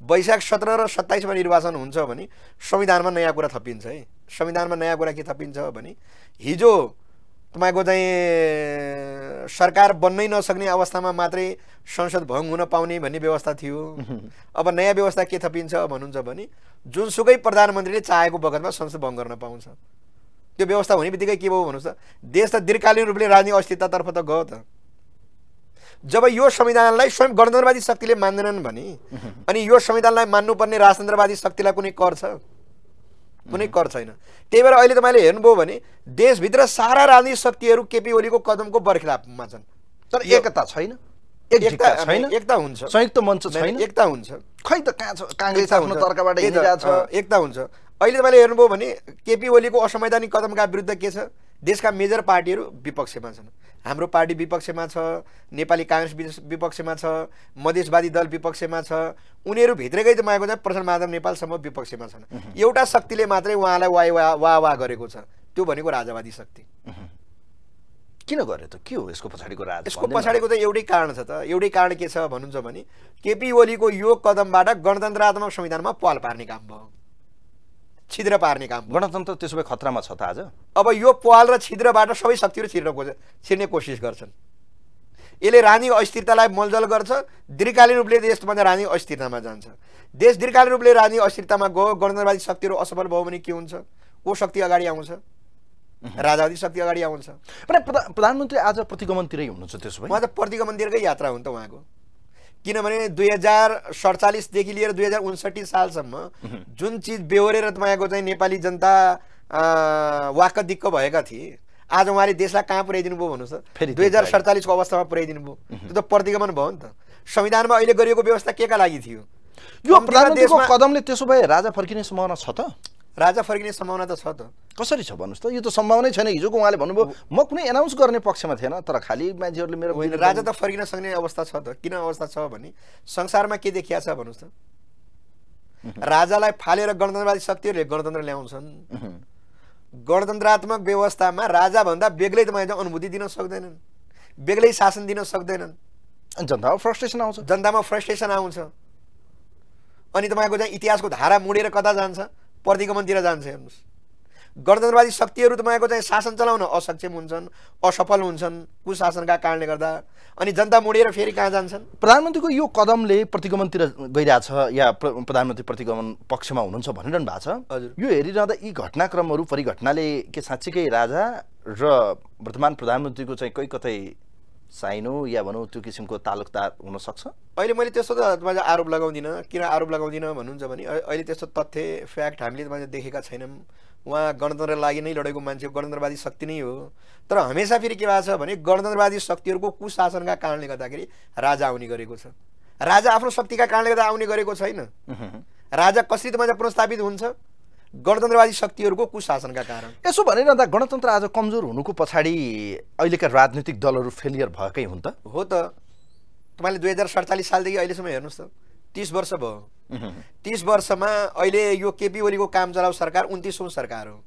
वैशाख सत्र र सत्ताइसमा निर्वाचन हुन्छ भने संविधानमा नयाँ कुरा थपिन्छ है। संविधानमा नयाँ कुरा के थपिन्छ भने हिजो तपाईँको चाहिँ सरकार बन्नै नसक्ने अवस्थामा मात्रै संसद भङ्ग हुन पाउने भन्ने व्यवस्था थियो। अब नयाँ व्यवस्था के थपिन्छ भन्नुहुन्छ भने जुनसुकै प्रधानमन्त्रीले चाहेको बखतमा संसद भङ्ग गर्न पाउँछ। त्यो व्यवस्था हुने बित्तिकै के भयो भन्नुहोस् त? देश त दीर्घकालीन रूपले राजनीतिक अस्थिरतातर्फ त गयो त। जब यो संविधानलाई स्वयं गणतन्त्रवादी शक्तिले मान्दैनन् भने अनि यो संविधानलाई मान्नुपर्ने राजतन्त्रवादी शक्तिलाई कुनै कर छ? कुनै कर छैन। त्यही भएर अहिले तपाईँले हेर्नुभयो भने देशभित्र सारा राजनीतिक शक्तिहरू केपी ओलीको कदमको बर्खिलाफमा छन्। तर एकता छैन। एक एकता छैन। एकता हुन्छ। संयुक्त मञ्च छैन। एकता हुन्छ। खै त कहाँ छ? काङ्ग्रेस आफ्नो। तर्कबाट एकता हुन्छ। अहिले तपाईँले हेर्नुभयो भने केपी ओलीको असंवैधानिक कदमका विरुद्ध के छ? देशका मेजर पार्टीहरू विपक्षमा छन्। हाम्रो पार्टी विपक्षमा छ नेपाली काङ्ग्रेस विपक्षमा छ मधेसवादी दल विपक्षमा छ उनीहरू भित्रकै तपाईँको चाहिँ प्रचण्ड माधव नेपालसम्म विपक्षमा छन्। एउटा शक्तिले मात्रै उहाँलाई वाइ वा वाह वाह गरेको छ त्यो भनेको राजावादी शक्ति। किन गर्यो त? के हो यसको पछाडिको राज? यसको। पछाडिको त एउटै कारण छ त। एउटै कारण के छ भन्नुहुन्छ भने केपी ओलीको यो कदमबाट गणतन्त्रात्मक संविधानमा पाल पार्ने काम भयो। छिद्र पार्ने काम गणतन्त्र त्यसो भए खतरामा छ त आज। अब यो पाल र छिद्रबाट सबै शक्तिहरू छिर्न खोज छिर्ने कोसिस गर्छन्। यसले राजनीतिक अस्थिरतालाई मलजल गर्छ दीर्घकालीन रूपले देशमा राजनीतिक अस्थिरतामा जान्छ। देश दीर्घकालीन रूपले राजनीतिक अस्थिरतामा गयो गणतन्त्रवादी शक्तिहरू असफल भयो भने के हुन्छ? को शक्ति अगाडि आउँछ। राजावादी शक्ति अगाडि आउँछ। प्रधानमन्त्री आज प्रतिगमनतिरै हुनुहुन्छ त्यसो भए। उहाँ त प्रतिको मन्दिरकै यात्रा हो नि त उहाँको। किनभने दुई हजार सडचालिसदेखि लिएर दुई हजार उन्सठी सालसम्म जुन चिज बेहोरेर तपाईँको चाहिँ नेपाली जनता वाक्क दिक्क भएका थिए आज उहाँले देशलाई कहाँ पुर्याइदिनु भयो भन्नुहोस् त? दुई हजार सडचालिसको अवस्थामा पुर्याइदिनु भयो। त्यो त प्रतिगमन भयो नि त। संविधानमा अहिले गरिएको व्यवस्था के का लागि थियो? यो कदमले त्यसो भए राजा फर्किने सम्भावना छ त? राजा फर्किने सम्भावना त छ त। कसरी छ भन्नुहोस् त? यो त सम्भावनै छैन। हिजोको उहाँले भन्नुभयो म कुनै एनाउन्स गर्ने पक्षमा थिएन तर खालि मान्छेहरूले मेरो होइन राजा त फर्किन सक्ने अवस्था छ त। किन अवस्था छ भने संसारमा के देखिया छ भन्नुहोस् त। राजालाई फालेर गणतन्त्रवादी शक्तिहरूले गणतन्त्र ल्याउँछन्। गणतन्त्रात्मक व्यवस्थामा राजाभन्दा बेग्लै तपाईँ चाहिँ अनुभूति दिन सक्दैनन्। बेग्लै शासन दिन सक्दैनन्। जनतामा फ्रस्ट्रेसन आउँछ। जनतामा फ्रस्ट्रेसन आउँछ। अनि तपाईँको चाहिँ इतिहासको धारा मुडेर कता जान्छ? प्रतिगमनतिर जान्छ हेर्नुहोस्। गणतन्त्रवादी शक्तिहरू तपाईँको चाहिँ शासन चलाउन असक्षम हुन्छन् असफल हुन्छन् कुशासनका कारणले गर्दा। अनि जनता मुडेर फेरि कहाँ जान्छन्? प्रधानमन्त्रीको यो कदमले प्रतिगमनतिर गइरहेछ या प्र- प्रधानमन्त्री प्रतिगमन पक्षमा हुनुहुन्छ भनिरहनु भएको छ। हजुर। यो हेरिरहँदा यी घटनाक्रमहरू परिघटनाले के साँच्चीकै राजा र वर्तमान प्रधानमन्त्रीको चाहिँ कोही कतै साइनो या भनौँ त्यो किसिमको तालुकदार हुनसक्छ? अहिले मैले त्यस्तो त तपाईँले आरोप लगाउँदिनँ। किन आरोप लगाउँदिनँ भन्नुहुन्छ भने अहिले त्यस्तो तथ्य फ्याक्ट हामीले तपाईँले देखेका छैनौँ। उहाँ गणतन्त्रको लागि नै लडेको मान्छे गणतन्त्रवादी शक्ति नै हो। तर हमेसा फेरि के भएको छ भने गणतन्त्रवादी शक्तिहरूको कुशासनका कारणले गर्दाखेरि राजा आउने गरेको छ। राजा आफ्नो शक्तिका कारणले गर्दा आउने गरेको छैन। राजा कसरी तपाईँ पुनस्थापित हुन्छ? गणतन्त्रवादी शक्तिहरूको कुशासनका कारण। यसो भनिरहँदा गणतन्त्र आज कमजोर हुनुको पछाडि अहिलेका राजनीतिक दलहरू फेलियर भएकै हुन् त? हो त। तपाईँले दुई हजार सडचालिस सालदेखि अहिलेसम्म हेर्नुहोस् त। तिस वर्ष भयो। तिस वर्षमा अहिले यो केपी ओलीको काम चलाउ सरकार उन्तिसौँ सरकार हो।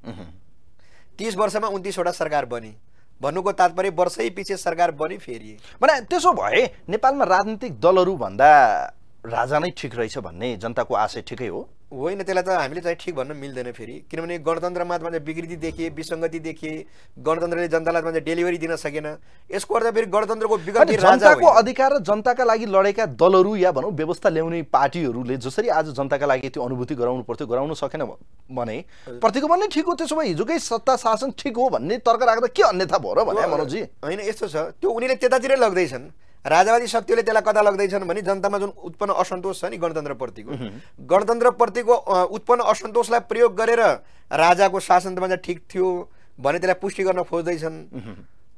तिस वर्षमा उन्तिसवटा सरकार बने। भन्नुको तात्पर्य वर्षै पछि सरकार बनी फेरि। भने त्यसो भए नेपालमा राजनीतिक दलहरू भन्दा राजा नै ठिक रहेछ भन्ने जनताको आशय ठिकै हो? होइन त्यसलाई त हामीले चाहिँ ठिक भन्न मिल्दैन फेरि। किनभने गणतन्त्रमा त विकृति देखिए विसङ्गति देखिए गणतन्त्रले जनतालाई चाहिँ डेलिभरी दिन सकेन। यसको अर्थ फेरि गणतन्त्रको जनताको। अधिकार र जनताका लागि लडेका दलहरू या भनौँ व्यवस्था ल्याउने पार्टीहरूले जसरी आज जनताका लागि त्यो अनुभूति गराउनु पर्थ्यो गराउन सकेन भने प्रतिगमन नै ठिक हो त्यसो भए हिजोकै सत्ता शासन ठिक हो भन्ने तर्क राख्दा के अन्यथा भयो र भने मनोजी होइन यस्तो छ। त्यो उनीले त्यतातिरै लग्दैछन्। राजावादी शक्तिले त्यसलाई कता लग्दैछन् भने जनतामा जुन उत्पन्न असन्तोष छ नि गणतन्त्रप्रतिको गणतन्त्रप्रतिको उत्पन्न असन्तोषलाई प्रयोग गरेर राजाको शासन त ठिक थियो भने त्यसलाई पुष्टि गर्न खोज्दैछन्।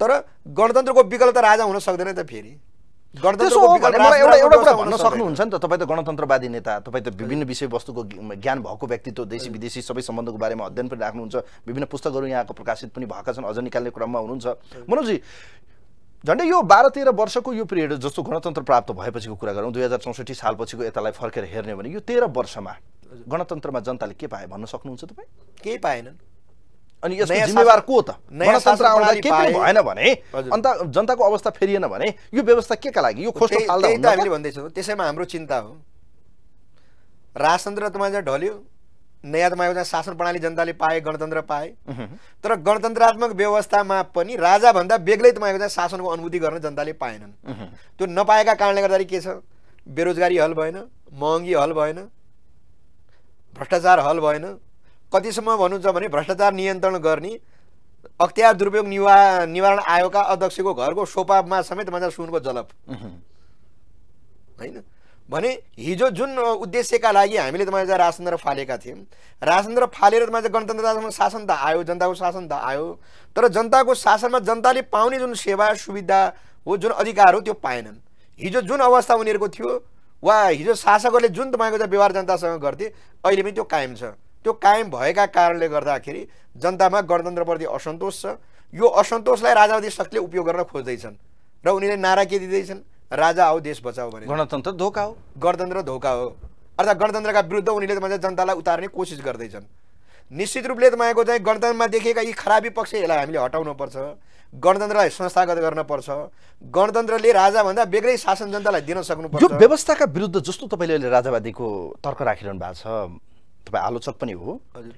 तर गणतन्त्रको विकल्प त राजा हुन सक्दैन त फेरि। भन्न सक्नुहुन्छ नि त तपाईँ त गणतन्त्रवादी नेता तपाईँ त विभिन्न विषयवस्तुको ज्ञ- ज्ञान भएको व्यक्तित्व देशी विदेशी सबै सम्बन्धको बारेमा अध्ययन पनि राख्नुहुन्छ विभिन्न पुस्तकहरू यहाँको प्रकाशित पनि भएका छन् अझ निकाल्ने क्रममा हुनुहुन्छ। मनोजी झन्डै यो बाह्र तेह्र वर्षको यो पिरियड जस्तो गणतन्त्र प्राप्त भएपछिको कुरा गरौँ दुई हजार चौसठी सालपछिको यतालाई फर्केर हेर्ने भने यो तेह्र वर्षमा गणतन्त्रमा जनताले के पाए भन्न सक्नुहुन्छ तपाईँ केही पाएनन् अनि यसको जिम्मेवार को त गणतन्त्र आउँदा के पनि। भएन भने। अन्त जनताको अवस्था फेरिएन भने यो व्यवस्था के का लागि यो त? हामीले भन्दैछौँ त्यसैमा हाम्रो चिन्ता हो राजतन्त्र तपाईँ चाहिँ ढल्यो नयाँ तपाईँको चाहिँ शासन प्रणाली जनताले पाए गणतन्त्र पाए। तर गणतन्त्रात्मक व्यवस्थामा पनि राजाभन्दा बेग्लै तपाईँको चाहिँ शासनको अनुभूति गर्न जनताले पाएनन्। त्यो नपाएका कारणले गर्दाखेरि के छ? बेरोजगारी हल भएन महँगी हल भएन भ्रष्टाचार हल भएन। कतिसम्म भन्नुहुन्छ भने भ्रष्टाचार नियन्त्रण गर्ने अख्तियार दुरुपयोग निवा निवारण आयोगका अध्यक्षको घरको सोपामा समेत भन्छ सुनको जलप होइन? भने हिजो जुन उद्देश्यका लागि हामीले तपाईँ राजतन्त्र फालेका थियौँ। राजतन्त्र फालेर तपाईँ चाहिँ गणतन्त्रतामा शासन त आयो जनताको शासन त आयो। तर जनताको शासनमा जनताले पाउने जुन सेवा सुविधा हो जुन अधिकार हो त्यो पाएनन्। हिजो जुन अवस्था उनीहरूको थियो वा हिजो शासकहरूले जुन तपाईँको व्यवहार जनतासँग गर्थे अहिले पनि त्यो कायम छ। त्यो कायम भएका कारणले गर्दाखेरि जनतामा गणतन्त्रप्रति असन्तोष छ। यो असन्तोषलाई राजावादी शक्तिले उपयोग गर्न खोज्दैछन् र उनीहरूले नारा के दिँदैछन्? राजा आओ देश बचाओ भने गणतन्त्र धोका हो। गणतन्त्र धोका हो। अर्थात् गणतन्त्रका विरुद्ध उनीले तपाईँ जनतालाई उतार्ने कोसिस गर्दैछन्। निश्चित रूपले तपाईँको चाहिँ गणतन्त्रमा देखिएका यी खराबी पक्ष यसलाई हामीले हटाउनुपर्छ। गणतन्त्रलाई संस्थागत गर्नुपर्छ। गणतन्त्रले राजाभन्दा बेग्लै शासन जनतालाई दिन यो सक्नुपर्छ व्यवस्थाका विरुद्ध जस्तो तपाईँले अहिले राजावादीको तर्क राखिरहनु भएको छ। तपाईँ आलोचक पनि हो। हजुर।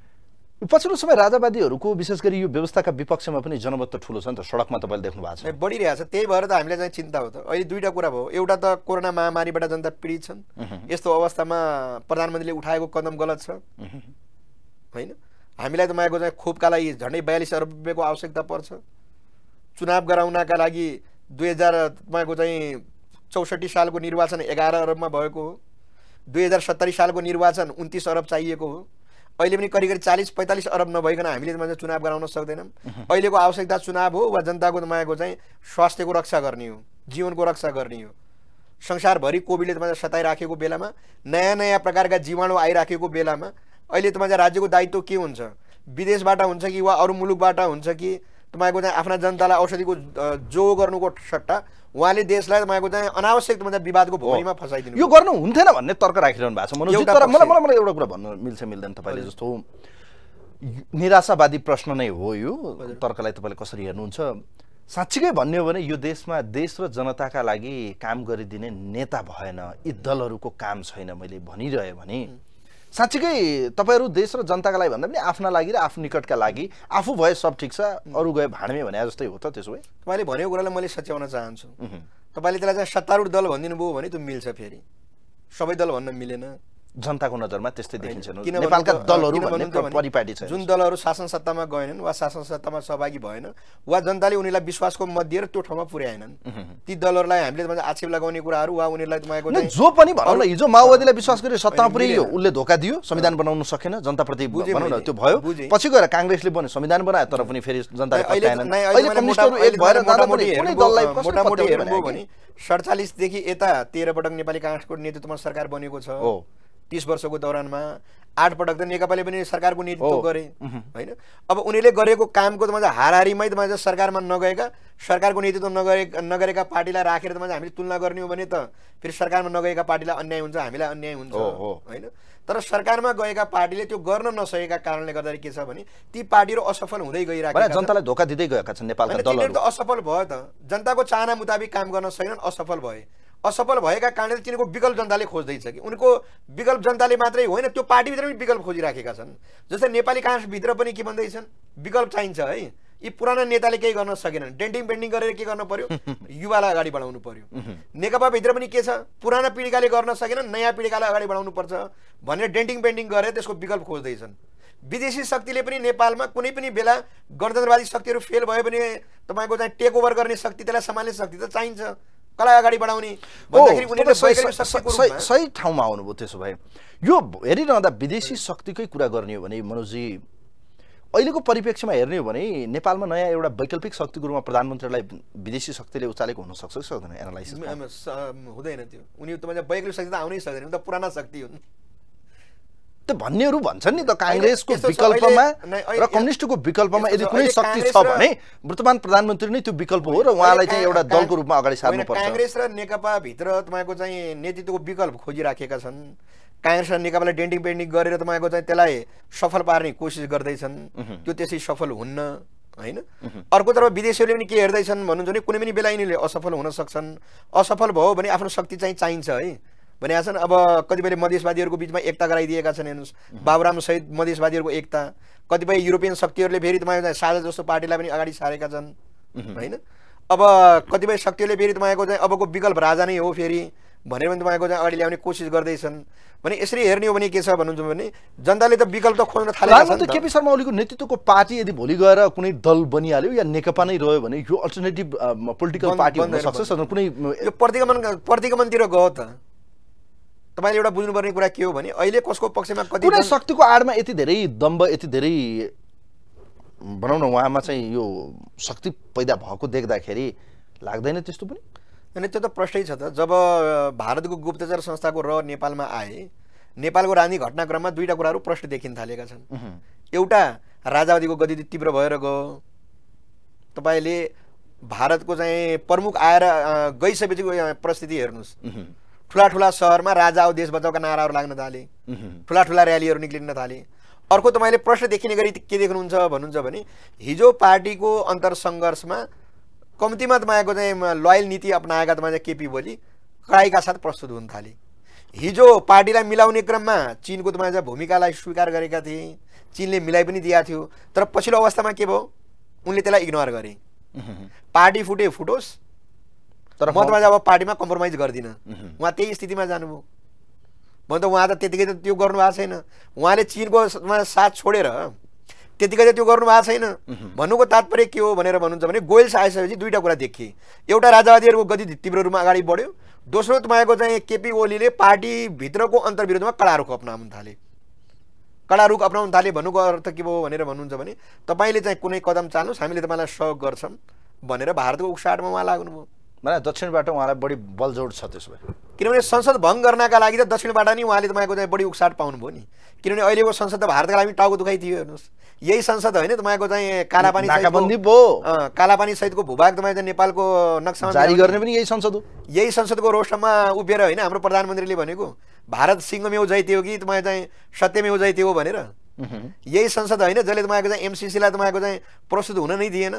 पछिल्लो समय राजावादीहरूको विशेष गरी यो व्यवस्थाका विपक्षमा पनि जनमत त ठुलो छ नि त सडकमा तपाईँले देख्नु भएको छ। बढिरहेको छ त्यही भएर त हामीलाई चाहिँ चिन्ता हो त। अहिले दुईवटा कुरा भयो। एउटा त कोरोना महामारीबाट जनता पीडित छन्। यस्तो अवस्थामा प्रधानमन्त्रीले उठाएको कदम गलत छ। होइन? हामीलाई तपाईँको चाहिँ खोपका लागि झन्डै बयालिस अरब रुपियाँको आवश्यकता पर्छ। चुनाव गराउनका लागि दुई हजार तपाईँको चाहिँ चौसठी सालको निर्वाचन एघार अरबमा भएको हो। दुई हजार सत्तरी सालको निर्वाचन उन्तिस अरब चाहिएको हो। अहिले पनि करिब करिब चालिस पैँतालिस अरब नभइकन हामीले चुनाव गराउन सक्दैनौँ। अहिलेको आवश्यकता चुनाव हो वा जनताको तपाईँको चाहिँ स्वास्थ्यको रक्षा गर्ने हो जीवनको रक्षा गर्ने हो। संसारभरि कोभिडले तपाईँ सताइराखेको बेलामा नयाँ नयाँ प्रकारका जीवाणु आइराखेको बेलामा अहिले तपाईँ चाहिँ राज्यको दायित्व के हुन्छ? विदेशबाट हुन्छ कि वा अरू मुलुकबाट हुन्छ कि तपाईँको चाहिँ आफ्ना जनतालाई औषधिको जो गर्नुको सट्टा उहाँले देशलाई तपाईँको चाहिँ अनावश्यक चाहिँ विवादको भूमिमा फसाइदिनु यो गर्नु हुन्थेन भन्ने तर्क राखिरहनु भएको छ। मनोजी तर मलाई मलाई मलाई एउटा कुरा भन्नु मिल्छ मिल्दैन तपाईँले जस्तो। निराशावादी प्रश्न नै हो यो। तर्कलाई तपाईँले कसरी हेर्नुहुन्छ? साँच्चीकै भन्ने हो भने यो देशमा देश र जनताका लागि काम गरिदिने नेता भएन। यी दलहरूको काम छैन मैले भनिरहे भने। साँच्चीकै तपाईँहरू देश र जनताका लागि भन्दा पनि आफ्ना लागि र आफ्नो निकटका लागि आफू भए सब ठिक छ अरू गए भाँडमे भने जस्तै हो त त्यसो भए। तपाईँले भनेको कुरालाई मैले सच्याउन चाहन्छु। तपाईँले त्यसलाई चाहिँ सत्तारूढ दल भनिदिनु भयो भने त्यो मिल्छ फेरि। सबै दल भन्न मिलेन। जनताको नजरमा त्यस्तै देखिन्छ नेपालका दलहरू परिपाटी छ जुन दलहरू शासन सत्तामा गएनन् वा शासन सत्तामा सहभागी भएन वा जनताले उनीहरूलाई विश्वासको मत दिएर त्यो ठाउँमा पुर्याएनन् ती दलहरूलाई हामीले आक्षेप लगाउने कुराहरू वा उनीहरूलाई तपाईँको जो पनि भनौँ न हिजो माओवादीलाई विश्वास गरेर सत्तामा पुर्याइयो। उसले धोका दियो संविधान बनाउन सकेन जनताप्रति भनौँ न त्यो भयो। पछि गएर काङ्ग्रेसले बन्यो संविधान बनायो तर पनि फेरि पनि भने भने सडचालिसदेखि यता तेह्र पटक नेपाली काङ्ग्रेसको नेतृत्वमा सरकार बनेको छ। तिस वर्षको दौरानमा आठ पटक त नेकपाले पनि सरकारको नेतृत्व। गरे होइन अब उनीहरूले गरेको कामको त हाराहारीमै त सरकारमा नगएका सरकारको नेतृत्व नगरे नगरेका पार्टीलाई राखेर त हामीले तुलना गर्ने हो भने त फेरि सरकारमा नगएका पार्टीलाई अन्याय हुन्छ हामीलाई अन्याय हुन्छ। होइन तर सरकारमा गएका पार्टीले त्यो गर्न नसकेका कारणले गर्दाखेरि के छ भने ती पार्टीहरू असफल हुँदै गइरहेका। जनतालाई धोका दिँदै गएका छन् नेपालका दलहरू त असफल भयो त जनताको चाहना मुताबिक काम गर्न सकेनन् असफल भए असफल भएका कारणले तिनीहरूको विकल्प जनताले खोज्दैछ कि? उनको विकल्प जनताले मात्रै होइन त्यो पार्टीभित्र पनि विकल्प खोजिराखेका छन्। जस्तै नेपाली काङ्ग्रेसभित्र पनि के भन्दैछन्? विकल्प चाहिन्छ है। यी पुराना नेताले केही गर्न सकेनन्। डेन्टिङ पेन्टिङ गरेर के गर्नु पर्यो? युवालाई अगाडि बढाउनु पर्यो। नेकपाभित्र पनि के छ? पुराना पिँढीकाले गर्न सकेनन् नयाँ पिँढीकालाई अगाडि बढाउनु पर्छ भनेर डेन्टिङ पेन्टिङ गरेर त्यसको विकल्प खोज्दैछन्। विदेशी शक्तिले पनि नेपालमा कुनै पनि बेला गणतन्त्रवादी शक्तिहरू फेल भयो भने तपाईँको चाहिँ टेक ओभर गर्ने शक्ति त्यसलाई सम्हाल्ने शक्ति त चाहिन्छ। कसलाई अगाडि बढाउने भन्दाखेरि उनीहरूले सही- ठाउँमा आउनुभयो त्यसो भए। यो हेरिरहँदा विदेशी शक्तिकै कुरा गर्ने हो भने मनोजी अहिलेको परिप्रेक्ष्यमा हेर्ने हो भने नेपालमा नयाँ एउटा वैकल्पिक शक्तिको रूपमा प्रधानमन्त्रीलाई विदेशी शक्तिले उचालेको हुनसक्छ कि सक्दैन? एनालाइसिस हुँदैन त्यो। उनी तपाईँ वैकल्पिक शक्ति त आउनै सक्दैन। त पुराना शक्ति हुन्। त्यो भन्नेहरू भन्छन् नि त काङ्ग्रेसको विकल्पमा र कम्युनिस्टको विकल्पमा यदि कुनै शक्ति छ भने वर्तमान प्रधानमन्त्री नै त्यो विकल्प हो र उहाँलाई चाहिँ एउटा दलको रूपमा अगाडि होइन, सार्नुपर्छ काङ्ग्रेस र नेकपाभित्र तपाईँको चाहिँ नेतृत्वको विकल्प खोजिराखेका छन्। काङ्ग्रेस र नेकपालाई डेन्टिङ पेन्टिङ गरेर तपाईँको चाहिँ त्यसलाई सफल पार्ने कोसिस गर्दैछन्। त्यो त्यसै सफल हुन्न होइन? अर्कोतर्फ विदेशीहरूले पनि के हेर्दैछन् भन्नुहुन्छ भने कुनै पनि बेला यिनीहरूले असफल हुन सक्छन्। असफल भयो भने आफ्नो शक्ति चाहिँ चाहिन्छ है। भनेका छन्। अब कतिपय मधेसवादीहरूको बिचमा एकता गराइदिएका छन् हेर्नुहोस्। बाबुराम सहित मधेसवादीहरूको एकता। कतिपय युरोपियन शक्तिहरूले फेरि तपाईँको साझा जस्तो पार्टीलाई पनि अगाडि सारेका छन्। होइन? अब कतिपय शक्तिहरूले फेरि तपाईँको चाहिँ अबको विकल्प राजा नै हो फेरि भनेर पनि तपाईँको चाहिँ अगाडि ल्याउने कोसिस गर्दैछन्। भने यसरी हेर्ने हो भने के छ भन्नुहुन्छ भने जनताले त विकल्प त खोज्न थालेका त। केपी शर्मा ओलीको नेतृत्वको पार्टी यदि भोलि गएर कुनै दल बनिहाल्यो या नेकपा नै रह्यो भने यो अल्टरनेटिभ पोलिटिकल पार्टी हुन सक्छ कुनै यो प्रतिगमन प्रतिगमन तिर गयो त। तपाईँले एउटा बुझ्नुपर्ने कुरा के हो भने अहिले कसको पक्षमा कति कुनै शक्तिको आडमा यति धेरै दम्ब यति धेरै भनौँ न उहाँमा चाहिँ यो शक्ति पैदा भएको देख्दाखेरि लाग्दैन त्यस्तो पनि? अनि त्यो त प्रष्टै छ त। जब भारतको गुप्तचर संस्थाको र नेपालमा आए नेपालको राजनीतिक घटनाक्रममा दुईवटा कुराहरू प्रष्ट देखिन थालेका छन्। एउटा राजावादीको गति तीव्र भएर गयो। तपाईँले भारतको चाहिँ प्रमुख आएर अ, परिस्थिति हेर्नुहोस्। ठुला ठुला सहरमा राजा आऊ देश बचाउका नाराहरू लाग्न थाले। ठुला ठुला र्यालीहरू निक्लिन थाले। अर्को तपाईँले प्रश्न देखिने गरी के देख्नुहुन्छ भन्नुहुन्छ भने हिजो पार्टीको अन्तर सङ्घर्षमा कम्तीमा तपाईँको चाहिँ लोयल नीति अप्नाएका तपाईँ चाहिँ केपी ओली कडाइका साथ प्रस्तुत हुन थाले। हिजो पार्टीलाई मिलाउने क्रममा चिनको तपाईँ चाहिँ भूमिकालाई स्वीकार गरेका थिए। चिनले मिलाइ पनि दिएको थियो। तर पछिल्लो अवस्थामा के भयो? उनले त्यसलाई इग्नोर गरे। पार्टी फुटे फुटोस्। तर म तपाईँ अब पार्टीमा कम्प्रोमाइज गर्दिनँ। उहाँ। त्यही स्थितिमा जानुभयो। भने त उहाँ त त्यतिकै त त्यो गर्नु भएको छैन। उहाँले चिनको साथ छोडेर त्यतिकै त त्यो गर्नु भएको छैन भन्नुको तात्पर्य के हो भनेर भन्नुहुन्छ भने गोयल्स आइसकेपछि दुईवटा कुरा देखिए। एउटा राजावादीहरूको गति तीव्र रूपमा अगाडि बढ्यो। दोस्रो तपाईँको चाहिँ केपी ओलीले पार्टीभित्रको अन्तर्विरोधमा कडा रुख अप्नाउन थाले। कडा रुख अप्नाउन थाले भन्नुको अर्थ के भयो भनेर भन्नुहुन्छ भने तपाईँले चाहिँ कुनै कदम चाल्नुहोस् हामीले तपाईँलाई सहयोग गर्छौँ भनेर भारतको उक्साटमा उहाँ लाग्नुभयो। भने दक्षिणबाट उहाँलाई बढी बलजोड छ किनभने संसद भङ्ग गर्नका लागि त दक्षिणबाट नि उहाँले तपाईँको चाहिँ बढी उक्साट पाउनुभयो नि किनभने अहिलेको संसद त भारतका लागि टाउको दुखाइ थियो हेर्नुहोस् यही संसद होइन तपाईँको चाहिँ कालापानी नाकाबन्दी भयो। अँ, कालापानी सहितको भूभाग तपाईँ चाहिँ नेपालको नक्सामा जारी गर्ने पनि यही संसद हो। यही संसदको रोस्टरमा उभिएर होइन हाम्रो प्रधानमन्त्रीले भनेको। भारत सिंहमेव जैते हो कि तपाईँ चाहिँ सत्यमेव जैते भनेर। यही संसद होइन जसले तपाईँको चाहिँ एमसिसीलाई तपाईँको चाहिँ प्रस्तुत हुन नै दिएन।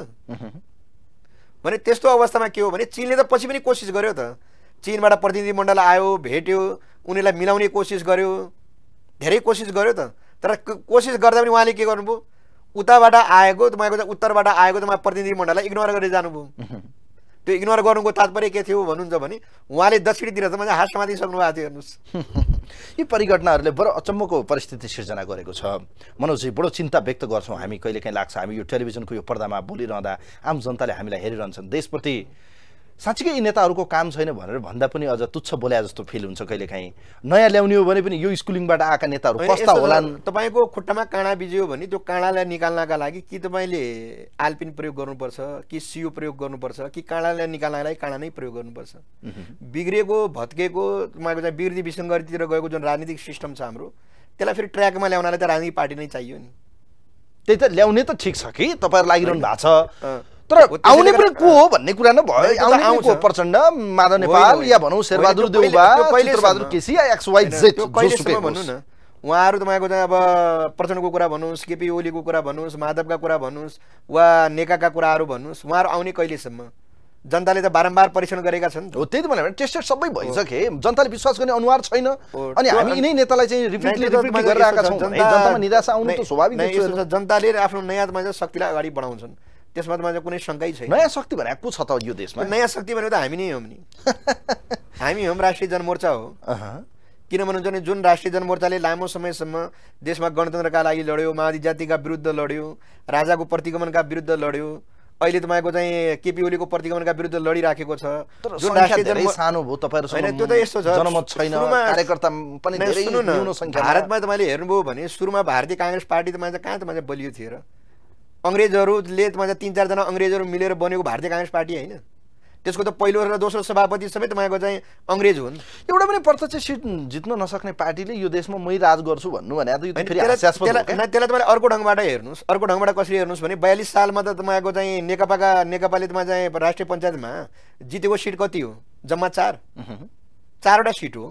भने त्यस्तो अवस्थामा के हो भने चिनले त पछि पनि कोसिस गर्यो त। चिनबाट प्रतिनिधि मण्डल आयो भेट्यो उनीहरूलाई मिलाउने कोसिस गर्यो धेरै कोसिस गर्यो त। तर कोसिस गर्दा पनि उहाँले के गर्नुभयो? उताबाट आएको तपाईँको उत्तरबाट आएको तपाईँ प्रतिनिधि मण्डललाई इग्नोर गरेर जानुभयो। त्यो इग्नोर गर्नुको तात्पर्य के थियो भन्नुहुन्छ भने उहाँले दक्षिणतिर त हात समातिसक्नु भएको थियो हेर्नुहोस्। यी परिघटनाहरूले बडो अचम्मको परिस्थिति सिर्जना गरेको छ। मनोजी बडो चिन्ता व्यक्त गर्छौँ हामी कहिलेकाहीँ लाग्छ हामी यो टेलिभिजनको यो पर्दामा बोलिरहँदा आम जनताले हामीलाई हेरिरहन्छन्। देशप्रति साँच्चीकै यी नेताहरूको काम छैन भनेर भन्दा पनि अझ तुच्छ बोल्या जस्तो फिल हुन्छ कहिलेकाहीँ। नयाँ ल्याउने हो भने पनि यो स्कुलिङबाट आएका नेताहरू कस्ता होलान्। तपाईँको खुट्टामा काँडा बिज्यो भने त्यो काँडालाई निकाल्नका लागि कि तपाईँले आलपिन प्रयोग गर्नुपर्छ कि सियो प्रयोग गर्नुपर्छ कि काँडालाई निकाल्नका लागि काँडा नै प्रयोग गर्नुपर्छ। बिग्रिएको भत्केको तपाईँको चाहिँ बिग्रिँदी विसङ्गतितिर गएको जुन राजनीतिक सिस्टम छ हाम्रो त्यसलाई फेरि ट्र्याकमा ल्याउनलाई त राजनीतिक पार्टी नै चाहियो नि। त्यही त ल्याउने त ठिक छ कि तपाईँहरू लागिरहनु भएको छ। तर आउने पनि को हो भन्ने कुरा नै भयो आउने को। प्रचण्ड माधव नेपाल। या भनौँ शेरबहादुर देउबा। चित्रबहादुर केसी या एक्स वाइ होइन, जेड भन्नु न। उहाँहरू तपाईँको चाहिँ अब प्रचण्डको कुरा भन्नुहोस् केपी ओलीको कुरा भन्नुहोस् माधवका कुरा भन्नुहोस् वा नेकाका कुराहरू भन्नुहोस् उहाँहरू आउने कहिलेसम्म? जनताले त बारम्बार परीक्षण गरेका छन्। हो त्यही त भने टेस्टेड सबै भइसके। जनताले विश्वास गर्ने अनुहार छैन। अनि हामी यिनै नेतालाई चाहिँ रिपिटली नहीं, त्यो त रिपिटली तपाईँको गरेर आएका यस्तो छौँ। जनतामा निराशा आउनु त स्वाभाविक जनताले आफ्नो नयाँ शक्तिलाई अगाडि बढाउँछन्। त्यसमा त चाहिँ कुनै शङ्कै छैन। नयाँ शक्ति भने को छ त यो देशमा। नयाँ शक्ति भनेको त हामी नै हौँ नि। हामी हौँ राष्ट्रिय जनमोर्चा हो। किन भन्नुहुन्छ भने जुन राष्ट्रिय जनमोर्चाले लामो समयसम्म देशमा गणतन्त्रका लागि लड्यो माओवादी जातिका विरुद्ध लड्यो राजाको प्रतिगमनका विरुद्ध लड्यो अहिले तपाईँको चाहिँ केपी ओलीको प्रतिगमनका विरुद्ध लडिराखेको छ। जुन राष्ट्रिय सानो भयो तपाईँहरूसँग होइन, त्यो त यस्तो छ। जनमत छैन कार्यकर्ता पनि सुन्नु न, भारतमा तपाईँले हेर्नुभयो भने सुरुमा भारतीय काङ्ग्रेस पार्टी त मान्छे कहाँ त मान्छे बलियो थियो र? अङ्ग्रेजहरूले त मान्छे तिन चारजना अङ्ग्रेजहरू मिलेर बनेको भारतीय काङ्ग्रेस पार्टी होइन। त्यसको त पहिलो र दोस्रो सभापति समेत तपाईँको चाहिँ अङ्ग्रेज हुन्। एउटा पनि प्रत्यक्ष सिट जित्न नसक्ने पार्टीले यो देशमा मै राज गर्छु भन्नु भने त्यसलाई तपाईँले अर्को ढङ्गबाट हेर्नुहोस् अर्को ढङ्गबाट कसरी हेर्नुहोस् भने बयालिस सालमा त तपाईँको चाहिँ नेकपाका नेकपाले तपाईँ चाहिँ राष्ट्रिय पञ्चायतमा जितेको सिट कति हो? जम्मा चार। चारवटा सिट हो।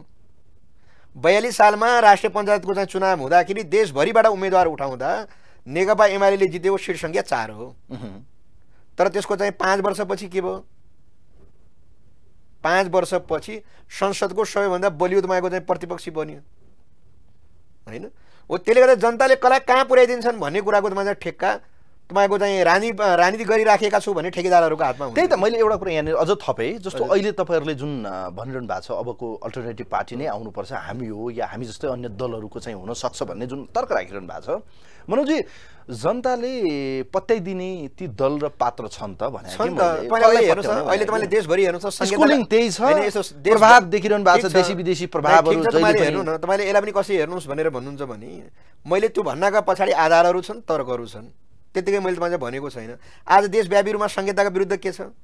बयालिस सालमा राष्ट्रिय पञ्चायतको चाहिँ चुनाव हुँदाखेरि देशभरिबाट उम्मेदवार उठाउँदा नेकपा एमाले जितेको सिट सङ्ख्या चार हो। तर त्यसको चाहिँ पाँच वर्षपछि के भयो? पाँच वर्षपछि संसदको सबैभन्दा बलियो तपाईँको चाहिँ प्रतिपक्षी बन्यो। होइन? हो त्यसले गर्दा जनताले कसलाई कहाँ पुर्याइदिन्छन् भन्ने कुराको तपाईँ चाहिँ ठेक्का तपाईँको चाहिँ रानी राजनीति गरिराखेका छु भन्ने ठेकेदारहरूको हातमा त्यही त मैले एउटा कुरा यहाँनिर अझ थपेँ जस्तो अहिले तपाईँहरूले जुन भनिरहनु भएको छ अबको अल्टरनेटिभ पार्टी नै आउनुपर्छ हामी हो या हामी जस्तै अन्य दलहरूको चाहिँ हुनसक्छ भन्ने जुन तर्क राखिरहनु भएको छ मनोजी जनताले पत्याइदिने ती दल र पात्र छन् त भने अहिले देशभरि स्कुलिङ त्यही छ। प्रभाव देखिरहनु भएको छ। देशी विदेशी प्रभावहरू हेर्नु न तपाईँले यसलाई पनि कसरी हेर्नुहोस् भनेर भन्नुहुन्छ भने मैले त्यो भन्नका पछाडि आधारहरू छन् तर्कहरू छन्। त्यतिकै मैले तपाईँलाई भनेको छैन। आज देशव्यापी रूपमा संहिताका विरुद्ध के छ?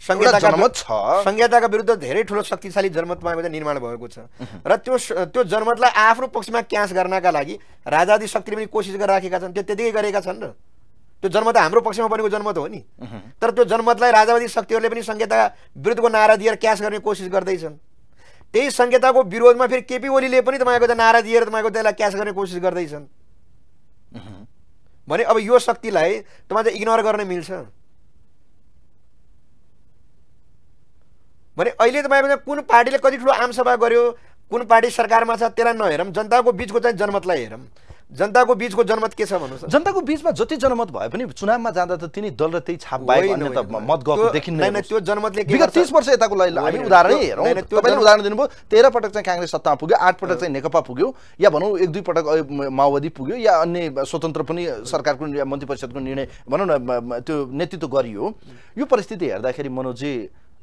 संहिताका जनमत छ। संहिताका विरुद्ध धेरै ठुलो शक्तिशाली जनमत चाहिँ निर्माण भएको छ। र त्यो त्यो जनमतलाई आफ्नो पक्षमा क्यास गर्नका लागि राजादी शक्तिले पनि कोसिस गरिराखेका छन् त्यो त्यतिकै गरेका छन् र। त्यो जनमत हाम्रो पक्षमा बनेको जनमत हो नि। तर त्यो जनमतलाई राजावादी शक्तिहरूले पनि संहिता विरुद्धको नारा दिएर क्यास गर्ने कोसिस गर्दैछन्। त्यही संहिताको विरोधमा फेरि केपी ओलीले पनि तपाईँको त नारा दिएर तपाईँको त्यसलाई क्यास गर्ने कोसिस गर्दैछन्। भने अब यो शक्तिलाई तपाईँ चाहिँ इग्नोर गर्न मिल्छ। भने अहिले तपाईँको कुन पार्टीले कति ठुलो आमसभा गर्यो कुन पार्टी सरकारमा छ त्यसलाई नहेरौँ। जनताको बिचको चाहिँ जनमतलाई हेरौँ। जनताको बिचको जनमत के छ भन्नुहोस्? जनताको बिचमा जति जनमत भए पनि चुनावमा जाँदा त तिनी दल र त्यही छाप बाहेक होइन, अन्य त मत गएको देखिन्न त्यो जनमतले के विगत? तिस वर्ष यताको लागि हामी उदाहरणै हेरौँ। तपाईँले उदाहरण दिनुभयो तेह्र पटक चाहिँ काङ्ग्रेस सत्तामा पुग्यो आठ पटक चाहिँ नेकपा पुग्यो या भनौँ एक दुई पटक माओवादी पुग्यो या अन्य स्वतन्त्र पनि सरकारको मन्त्री परिषदको निर्णय भनौँ न त्यो नेतृत्व गरियो। यो परिस्थिति हेर्दाखेरि मनोजी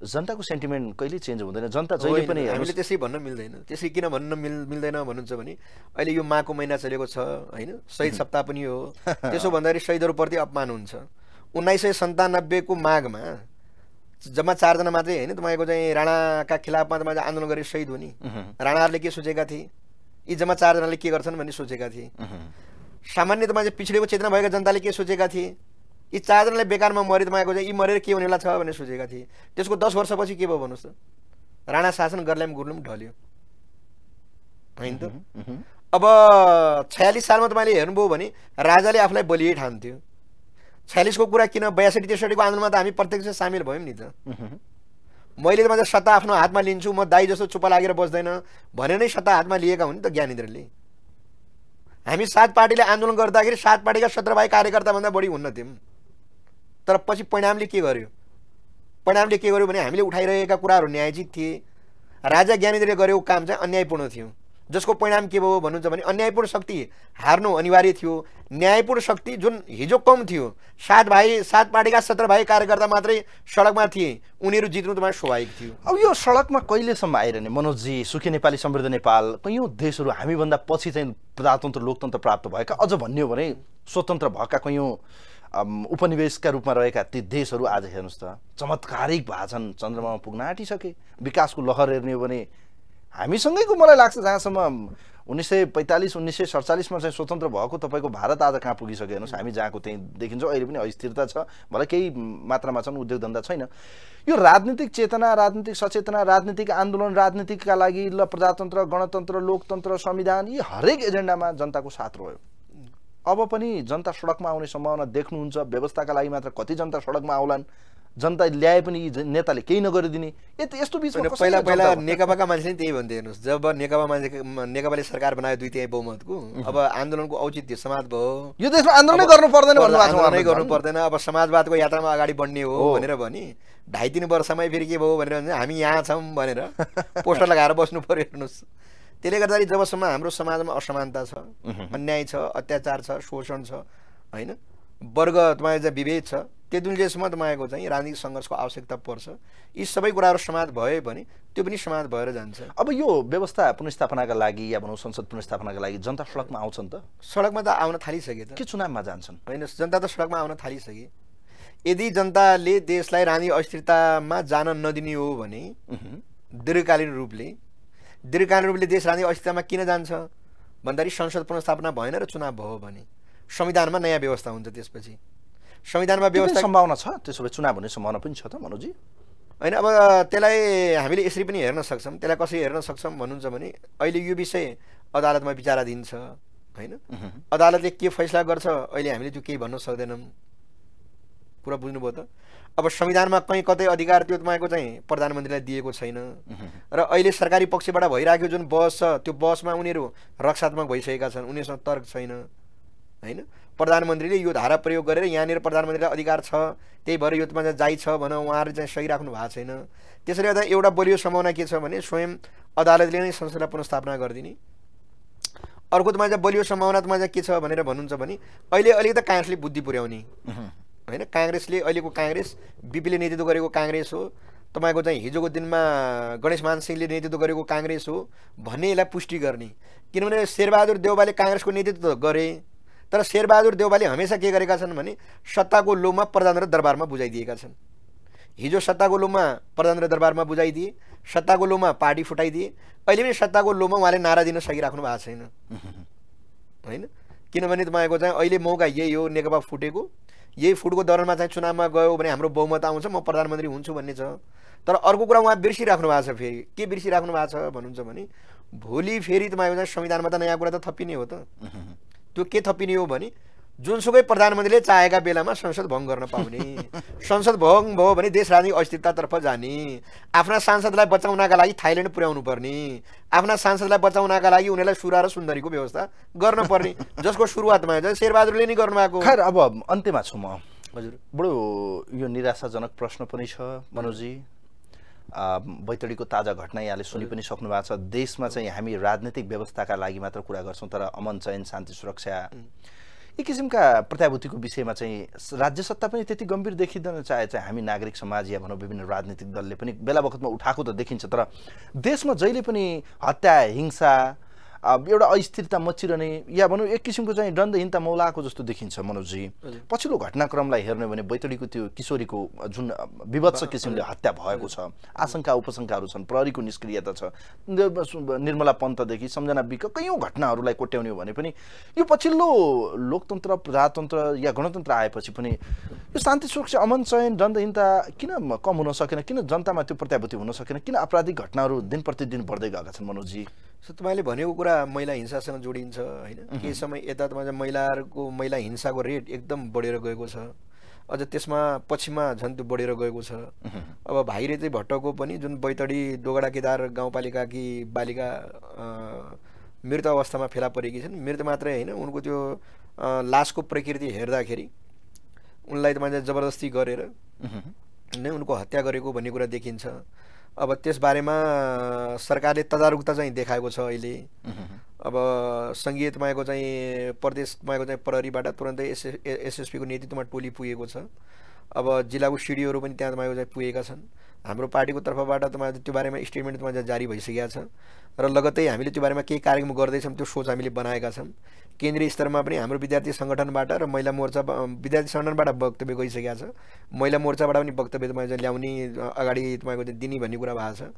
जनताको सेन्टिमेन्ट कहिले चेन्ज हुँदैन जनता जहिले पनि हामीले त्यसै भन्न मिल्दैन। त्यसै किन भन्न मिल मिल्दैन भन्नुहुन्छ भने अहिले यो माघको महिना चलेको छ होइन? शहीद सप्ताह पनि हो। त्यसो भन्दाखेरि शहीदहरूप्रति अपमान हुन्छ। उन्नाइस सय सन्तानब्बेको माघमा जम्मा चारजना मात्रै होइन? तपाईँको चाहिँ राणाका खिलाफमा तपाईँ आन्दोलन गरेर शहीद हो नि राणाहरूले के सोचेका थिए? यी जम्मा चारजनाले के गर्छन् भन्ने सोचेका थिए। सामान्य तपाईँ पिछडेको क्षेत्रमा भएका जनताले के सोचेका थिए? यी चारजनाले बेकारमा मरे तपाईँको चाहिँ यी मरेर के हुनेला छ भनेर सोचेका थिए। त्यसको दस वर्षपछि के भयो भन्नुहोस् त? राणा शासन गर्ल्याम गुर्लुम ढल्यो। होइन त? अब छयालिस सालमा तपाईँले हेर्नुभयो भने राजाले आफूलाई बलियै ठान्थ्यो छयालिसको कुरा किन बयासठी त्रिसठीको आन्दोलनमा त हामी प्रत्यक्ष सामेल भयौँ नि त। मैले त मात्रै सत्ता आफ्नो हातमा लिन्छु म दाई जस्तो चुप्पा लागेर बस्दैन। भने नै सत्ता हातमा लिएका हुन् नि त ज्ञानेन्द्रले। हामी सात पार्टीले आन्दोलन गर्दाखेरि सात पार्टीका सत्र भाइ कार्यकर्ताभन्दा बढी हुन्न थियौँ। तर पछि परिणामले के गर्यो? परिणामले के गर्यो भने हामीले उठाइरहेका कुराहरू न्यायोचित थिए। राजा ज्ञानेन्द्रले गरेको काम चाहिँ अन्यायपूर्ण थियो। जसको परिणाम के भयो भन्नुहुन्छ भने अन्यायपूर्ण शक्ति हार्नु अनिवार्य थियो। न्यायपूर्ण शक्ति जुन हिजो कम थियो सात भाइ सात पार्टीका सत्र भाइ कार्यकर्ता मात्रै सडकमा थिए उनीहरू जित्नु तपाईँ स्वाभाविक थियो। अब यो सडकमा कहिलेसम्म आइरहने? मनोजजी सुखी नेपाली समृद्ध नेपाल कैयौँ देशहरू हामीभन्दा पछि चाहिँ प्रजातन्त्र लोकतन्त्र प्राप्त भएका? अझ भन्ने हो भने स्वतन्त्र भएका कैयौँ उपनिवेशका रूपमा रहेका ती देशहरू आज हेर्नुहोस् त चमत्कारिक छन् चन्द्रमामा पुग्न आँटिसके। विकासको लहर हेर्ने हो भने हामीसँगैको मलाई लाग्छ जहाँसम्म उन्नाइस सय पैँतालिस उन्नाइस सय सडचालिसमा चाहिँ स्वतन्त्र भएको तपाईँको भारत आज कहाँ पुगिसक्यो हेर्नुहोस् हामी जहाँको त्यहीँ देखिन्छौँ अहिले पनि अस्थिरता छ भलै केही मात्रामा छन् उद्योग धन्दा छैन। यो राजनीतिक चेतना राजनीतिक सचेतना राजनीतिक आन्दोलन राजनीतिका लागि ल प्रजातन्त्र गणतन्त्र लोकतन्त्र संविधान यी हरेक एजेन्डामा जनताको साथ रह्यो। अब पनि जनता सडकमा आउने सम्भावना देख्नुहुन्छ। व्यवस्थाका लागि मात्र कति जनता सडकमा आउलान्? जनता ल्याए पनि यी नेताले केही नगरिदिने। यति यस्तो बिचमा कसरी पहिला पहिला नेकपाका मान्छेले नि त्यही भन्थे हेर्नुहोस्। जब नेकपा मान्छे नेकपाले सरकार बनायो दुई तिहाई बहुमतको अब आन्दोलनको औचित्य समाज भयो। यो देशमा आन्दोलनै गर्नु पर्दैन आन्दोलनै गर्नु। पर्दैन। अब समाजवादको यात्रामा अगाडि बढ्ने हो। भनेर भने ढाई तिन वर्षमै फेरि के भयो भनेर भने हामी यहाँ छौँ भनेर पोस्टर लगाएर बस्नु पर्यो हेर्नुहोस्। त्यसले गर्दाखेरि जबसम्म हाम्रो समाजमा असमानता छ अन्याय छ अत्याचार छ शोषण छ होइन वर्ग तपाईँको चाहिँ विभेद छ त्यतिन्जेलसम्म तपाईँको चाहिँ राजनीतिक सङ्घर्षको आवश्यकता पर्छ। यी सबै कुराहरू समाज भयो भने त्यो पनि समाज भएर जान्छ। अब यो व्यवस्था पुनस्थापनाका लागि या भनौँ संसद पुनस्थापनाका लागि जनता सडकमा आउँछन् त? सडकमा त आउन थालिसके त। के चुनावमा जान्छन्? होइन जनता त सडकमा आउन थालिसके यदि जनताले देशलाई राजनीतिक अस्थिरतामा जान नदिने हो भने। दीर्घकालीन रूपले दीर्घकालीन रूपले देश राजनीतिक अस्थिरतामा किन जान्छ? भन्दाखेरि संसद पुनर्स्थापना भएन र चुनाव भयो भने। संविधानमा नयाँ व्यवस्था हुन्छ त्यसपछि। संविधानमा व्यवस्था सम्भावना छ। त्यसो भए चुनाव हुने सम्भावना पनि छ त मनोजी। होइन अब त्यसलाई हामीले यसरी पनि हेर्न सक्छौँ। त्यसलाई कसरी हेर्न सक्छौँ भन्नुहुन्छ भने अहिले यो विषय अदालतमा विचाराधीन छ होइन। अदालतले के फैसला गर्छ अहिले हामीले त्यो केही भन्न सक्दैनौँ। कुरा बुझ्नुभयो त? अब संविधानमा कहीँ कतै अधिकार त्यो तपाईँको चाहिँ प्रधानमन्त्रीलाई दिएको छैन। र अहिले सरकारी पक्षबाट भइरहेको जुन बहस छ त्यो बहसमा उनीहरू रक्षात्मक भइसकेका छन् उनीहरूसँग तर्क छैन। होइन? प्रधानमन्त्रीले यो धारा प्रयोग गरेर यहाँनिर प्रधानमन्त्रीलाई अधिकार छ त्यही भएर यो तपाईँ जाइ छ भनेर उहाँहरू चाहिँ सही राख्नु भएको छैन। त्यसैले गर्दा एउटा बलियो सम्भावना के छ भने स्वयं अदालतले नै संसदलाई पुनस्थापना गरिदिने। अर्को तपाईँ चाहिँ बलियो सम्भावना तपाईँ चाहिँ के छ भनेर भन्नुहुन्छ भने अहिले अलिकति काङ्ग्रेसले बुद्धि पुर्याउने। होइन काङ्ग्रेसले अहिलेको काङ्ग्रेस बिपीले नेतृत्व गरेको काङ्ग्रेस हो तपाईँको चाहिँ हिजोको दिनमा गणेश मान सिंहले नेतृत्व गरेको काङ्ग्रेस हो भन्ने यसलाई पुष्टि गर्ने। किनभने शेरबहादुर देउबाले काङ्ग्रेसको नेतृत्व गरे तर शेरबहादुर देउबाले हमेसा के गरेका छन् भने सत्ताको लोभमा प्रधान र दरबारमा बुझाइदिएका छन्। हिजो सत्ताको लोभमा प्रधान र दरबारमा बुझाइदिए सत्ताको लोभमा पार्टी फुटाइदिए अहिले पनि सत्ताको लोभमा उहाँले नारा दिन सकिराख्नु भएको छैन। होइन? किनभने तपाईँको चाहिँ अहिले मौका यही हो नेकपा फुटेको। यही फुटको दौरानमा चाहिँ चुनावमा गयो भने हाम्रो बहुमत आउँछ म प्रधानमन्त्री हुन्छु भन्ने छ। तर अर्को कुरा उहाँ बिर्सिराख्नु भएको छ फेरि। के बिर्सिराख्नु भएको छ भन्नुहुन्छ भने भोलि फेरि तपाईँको चाहिँ संविधानमा त नयाँ कुरा त थपिने हो त। त्यो के थपिने हो भने जुनसुकै प्रधानमन्त्रीले चाहेका बेलामा संसद भङ्ग गर्न पाउने। संसद भङ्ग भयो भने देश राजनीतिक अस्थिरतातर्फ जाने। आफ्ना सांसदलाई बचाउनका लागि थाइल्यान्ड पुर्याउनु पर्ने। आफ्ना सांसदलाई बचाउनका लागि उनीहरूलाई सुरा र सुन्दरीको व्यवस्था गर्न पर्ने। जसको सुरुवातमा शेरबहादुरले नै गर्नुभएको खैर अब अन्त्यमा छु म। हजुर। बडो यो निराशाजनक प्रश्न पनि छ मनोजी। बैतडीको ताजा घटना यहाँले सुनि पनि सक्नु भएको छ। देशमा चाहिँ हामी राजनीतिक व्यवस्थाका लागि मात्र कुरा गर्छौँ तर अमन चयन शान्ति सुरक्षा यी किसिमका प्रत्याभूतिको विषयमा चाहिँ राज्य सत्ता पनि त्यति गम्भीर देखिँदैन चाहे चाहिँ हामी नागरिक समाज या भनौँ विभिन्न राजनीतिक दलले पनि बेला बखतमा उठाएको त देखिन्छ तर देशमा जहिले पनि हत्या हिंसा एउटा अस्थिरता मचिरहने या भनौँ एक किसिमको चाहिँ दण्डहीनता मौलाएको जस्तो देखिन्छ मनोजी। पछिल्लो घटनाक्रमलाई हेर्ने भने बैतडीको त्यो किशोरीको जुन विभत्स किसिमले हत्या भएको छ आशंका उपशङ्काहरू छन् प्रहरीको निष्क्रियता छ निर्मला पन्तदेखि सम्झना विक कैयौँ घटनाहरूलाई कोट्याउने हो भने पनि यो पछिल्लो लोकतन्त्र प्रजातन्त्र या गणतन्त्र आएपछि पनि यो शान्ति सुरक्षा अमन चयन दण्डहीनता किन कम हुन सकेन किन जनतामा त्यो प्रत्याभूति हुन सकेन किन आपराधिक घटनाहरू दिन प्रतिदिन बढ्दै गएका छन् मनोजी सो तपाईँले भनेको कुरा महिला हिंसासँग जोडिन्छ होइन? केही समय यता तपाईँ महिलाहरूको महिला हिंसाको रेट एकदम बढेर गएको छ। अझ त्यसमा पछिमा झन् त्यो बढेर गएको छ। अब भाइरे चाहिँ भट्टको पनि जुन बैतडी दोगडा केदार गाउँपालिकाकी बालिका मृत अवस्थामा फेला परेकी छन् मृत मात्रै होइन उनको त्यो लासको प्रकृति हेर्दाखेरि उनलाई तपाईँ चाहिँ जबरजस्ती गरेर नै उनको हत्या गरेको भन्ने कुरा देखिन्छ। अब त्यसबारेमा सरकारले तदारुकता चाहिँ देखाएको छ अहिले। अब सङ्घीय तपाईँको चाहिँ प्रदेश तपाईँको चाहिँ प्रहरीबाट तुरन्तै एसए एसएसपीको नेतृत्वमा टोली पुगेको छ। अब जिल्लाको सिडिओहरू पनि त्यहाँ तपाईँको चाहिँ पुगेका छन्। हाम्रो पार्टीको तर्फबाट तपाईँ त्यो बारेमा स्टेटमेन्ट तपाईँ जारी भइसकेका छ। र लगत्तै हामीले त्यो बारेमा केही कार्यक्रम गर्दैछौँ त्यो सोच हामीले बनाएका छौँ। केन्द्रीय स्तरमा पनि हाम्रो विद्यार्थी सङ्गठनबाट र महिला मोर्चा विद्यार्थी सङ्गठनबाट वक्तव्य गइसकेको छ। महिला मोर्चाबाट पनि वक्तव्य तपाईँ ल्याउने अगाडि तपाईँको दिने भन्ने कुरा भएको छ।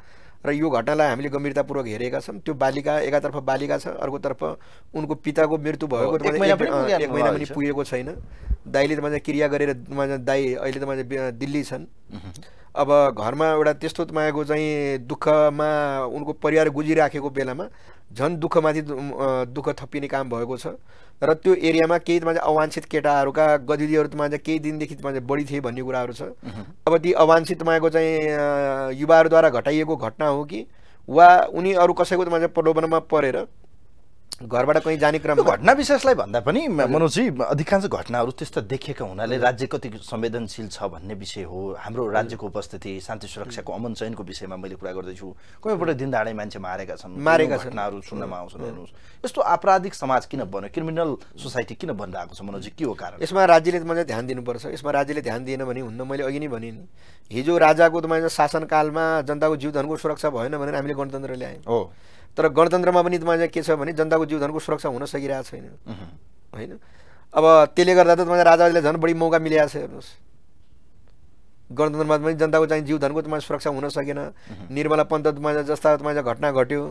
र यो घटनालाई हामीले गम्भीरतापूर्वक हेरेका छौँ। त्यो बालिका एकातर्फ बालिका छ अर्कोतर्फ उनको पिताको मृत्यु भएको एक महिना पनि। पुगेको छैन। दाइले त क्रिया गरेर दाई अहिले त दिल्ली छन्। अब घरमा एउटा त्यस्तो तपाईँको चाहिँ दुःखमा उनको परिवार गुजिराखेको बेलामा झन् दुःखमाथि दुःख थपिने काम भएको छ। र त्यो एरियामा केही तपाईँ अवांछित केटाहरूका गतिविधिहरू तपाईँ चाहिँ केही दिनदेखि तपाईँ बढी थिए भन्ने कुराहरू छ। अब ती अवांछित तपाईँको चाहिँ युवाहरूद्वारा घटाइएको घटना हो कि वा उनी अरू कसैको तपाईँ चाहिँ प्रलोभनमा परेर घरबाट कहीँ जाने यो क्रममा घटना विशेषलाई भन्दा पनि मनोजी अधिकांश घटनाहरू त्यस्तो देखिएका हुनाले राज्य कति संवेदनशील छ भन्ने विषय हो। हाम्रो राज्यको उपस्थिति शान्ति सुरक्षाको अमन चयनको विषयमा मैले कुरा गर्दैछु। कहीँबाट दिनदाडै मान्छे मारेका छन्। मारेका। घटनाहरू सुन्नमा आउँछन् हेर्नुहोस्। यस्तो आपराधिक समाज किन बन्यो? क्रिमिनल सोसाइटी किन बनिरहेको छ मनोजी? के हो कारण? यसमा राज्यले मलाई ध्यान दिनुपर्छ। यसमा राज्यले ध्यान दिएन भने हुन्न। मैले अघि नै भने नि हिजो राजाको तपाईँ शासनकालमा जनताको जीवधनको सुरक्षा भएन भनेर हामीले गणतन्त्र ल्यायौँ। हो। तर गणतन्त्रमा पनि तपाईँ चाहिँ के छ भने जनताको जीवधनको सुरक्षा हुन सकिरहेको छैन। होइन? अब त्यसले गर्दा त तपाईँ राजाले झन् बढी मौका मिलिरहेको छ हेर्नुहोस्। गणतन्त्रमा पनि जनताको चाहिँ जीवधनको तपाईँ सुरक्षा हुन सकेन। निर्मला पन्त तपाईँ जस्ता तपाईँ घटना घट्यो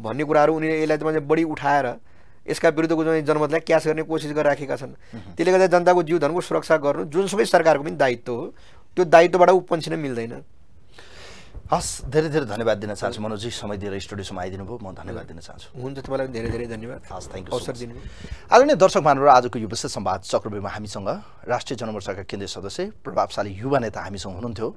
भन्ने कुराहरू उनीहरूले यसलाई तपाईँ बढी उठाएर यसका विरुद्धको चाहिँ जनमतलाई क्यास गर्ने कोसिस गरिराखेका छन्। त्यसले गर्दा जनताको जीवधनको सुरक्षा गर्नु जुनसुकै सरकारको पनि दायित्व हो। त्यो दायित्वबाट ऊ पन्छिन मिल्दैन। हस् धेरै धेरै धन्यवाद दिन चाहन्छु। मनोजी समय दिएर स्टुडियोसम्म आइदिनु भयो म धन्यवाद दिन चाहन्छु। हुन्छ तपाईँलाई धेरै धेरै धन्यवाद। हस् थ्याङ्क यू अवसर दिनुभयो। आदरणीय दर्शक महानुभाव आजको यो विशेष संवाद चक्रव्यूहमा हामीसँग राष्ट्रिय जनमोर्चाका केन्द्रीय सदस्य प्रभावशाली युवा नेता हामीसँग हुनुहुन्थ्यो।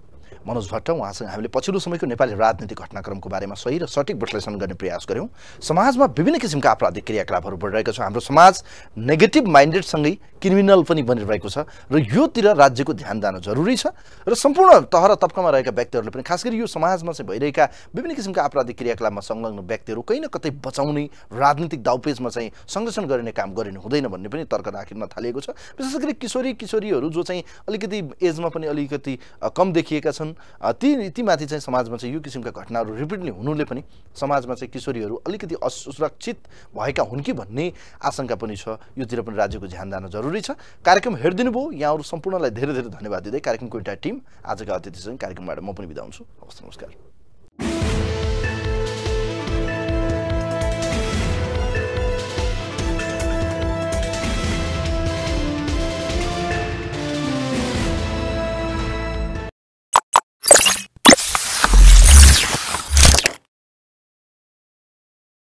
मनोज भट्ट उहाँसँग हामीले पछिल्लो समयको नेपाली राजनीतिक घटनाक्रमको बारेमा सही र सठिक विश्लेषण गर्ने प्रयास गऱ्यौँ समाजमा विभिन्न किसिमका आपराधिक क्रियाकलापहरू बढिरहेको छ। हाम्रो समाज नेगेटिभ माइन्डेडसँगै क्रिमिनल पनि बनिरहेको छ र योतिर राज्यको ध्यान जानु जरुरी छ र सम्पूर्ण तह र तब्कामा रहेका व्यक्तिहरूले पनि खास गरी यो समाजमा चाहिँ भइरहेका विभिन्न किसिमका आपराधिक क्रियाकलापमा संलग्न व्यक्तिहरू कहीँ न कतै बचाउने राजनीतिक दाउपेचमा चाहिँ संरक्षण गरिने काम गरिनु हुँदैन भन्ने पनि तर्क राखिन थालिएको छ। विशेष गरी किशोरी किशोरीहरू जो चाहिँ अलिकति एजमा पनि अलिकति कम देखिएका छन्। ती तीमाथि चाहिँ समाजमा चाहिँ यो किसिमका घटनाहरू रिपिटली हुनुले पनि समाजमा चाहिँ किशोरीहरू अलिकति असुरक्षित भएका हुन् कि भन्ने आशंका पनि छ। योतिर पनि राज्यको ध्यान जान जरुरी छ। कार्यक्रम हेरिदिनु भयो। यहाँहरू सम्पूर्णलाई धेरै धेरै धन्यवाद दिँदै कार्यक्रमको एउटा टिम आजका अतिथिसँग कार्यक्रमबाट म पनि बिदा हुन्छु। हवस् नमस्कार।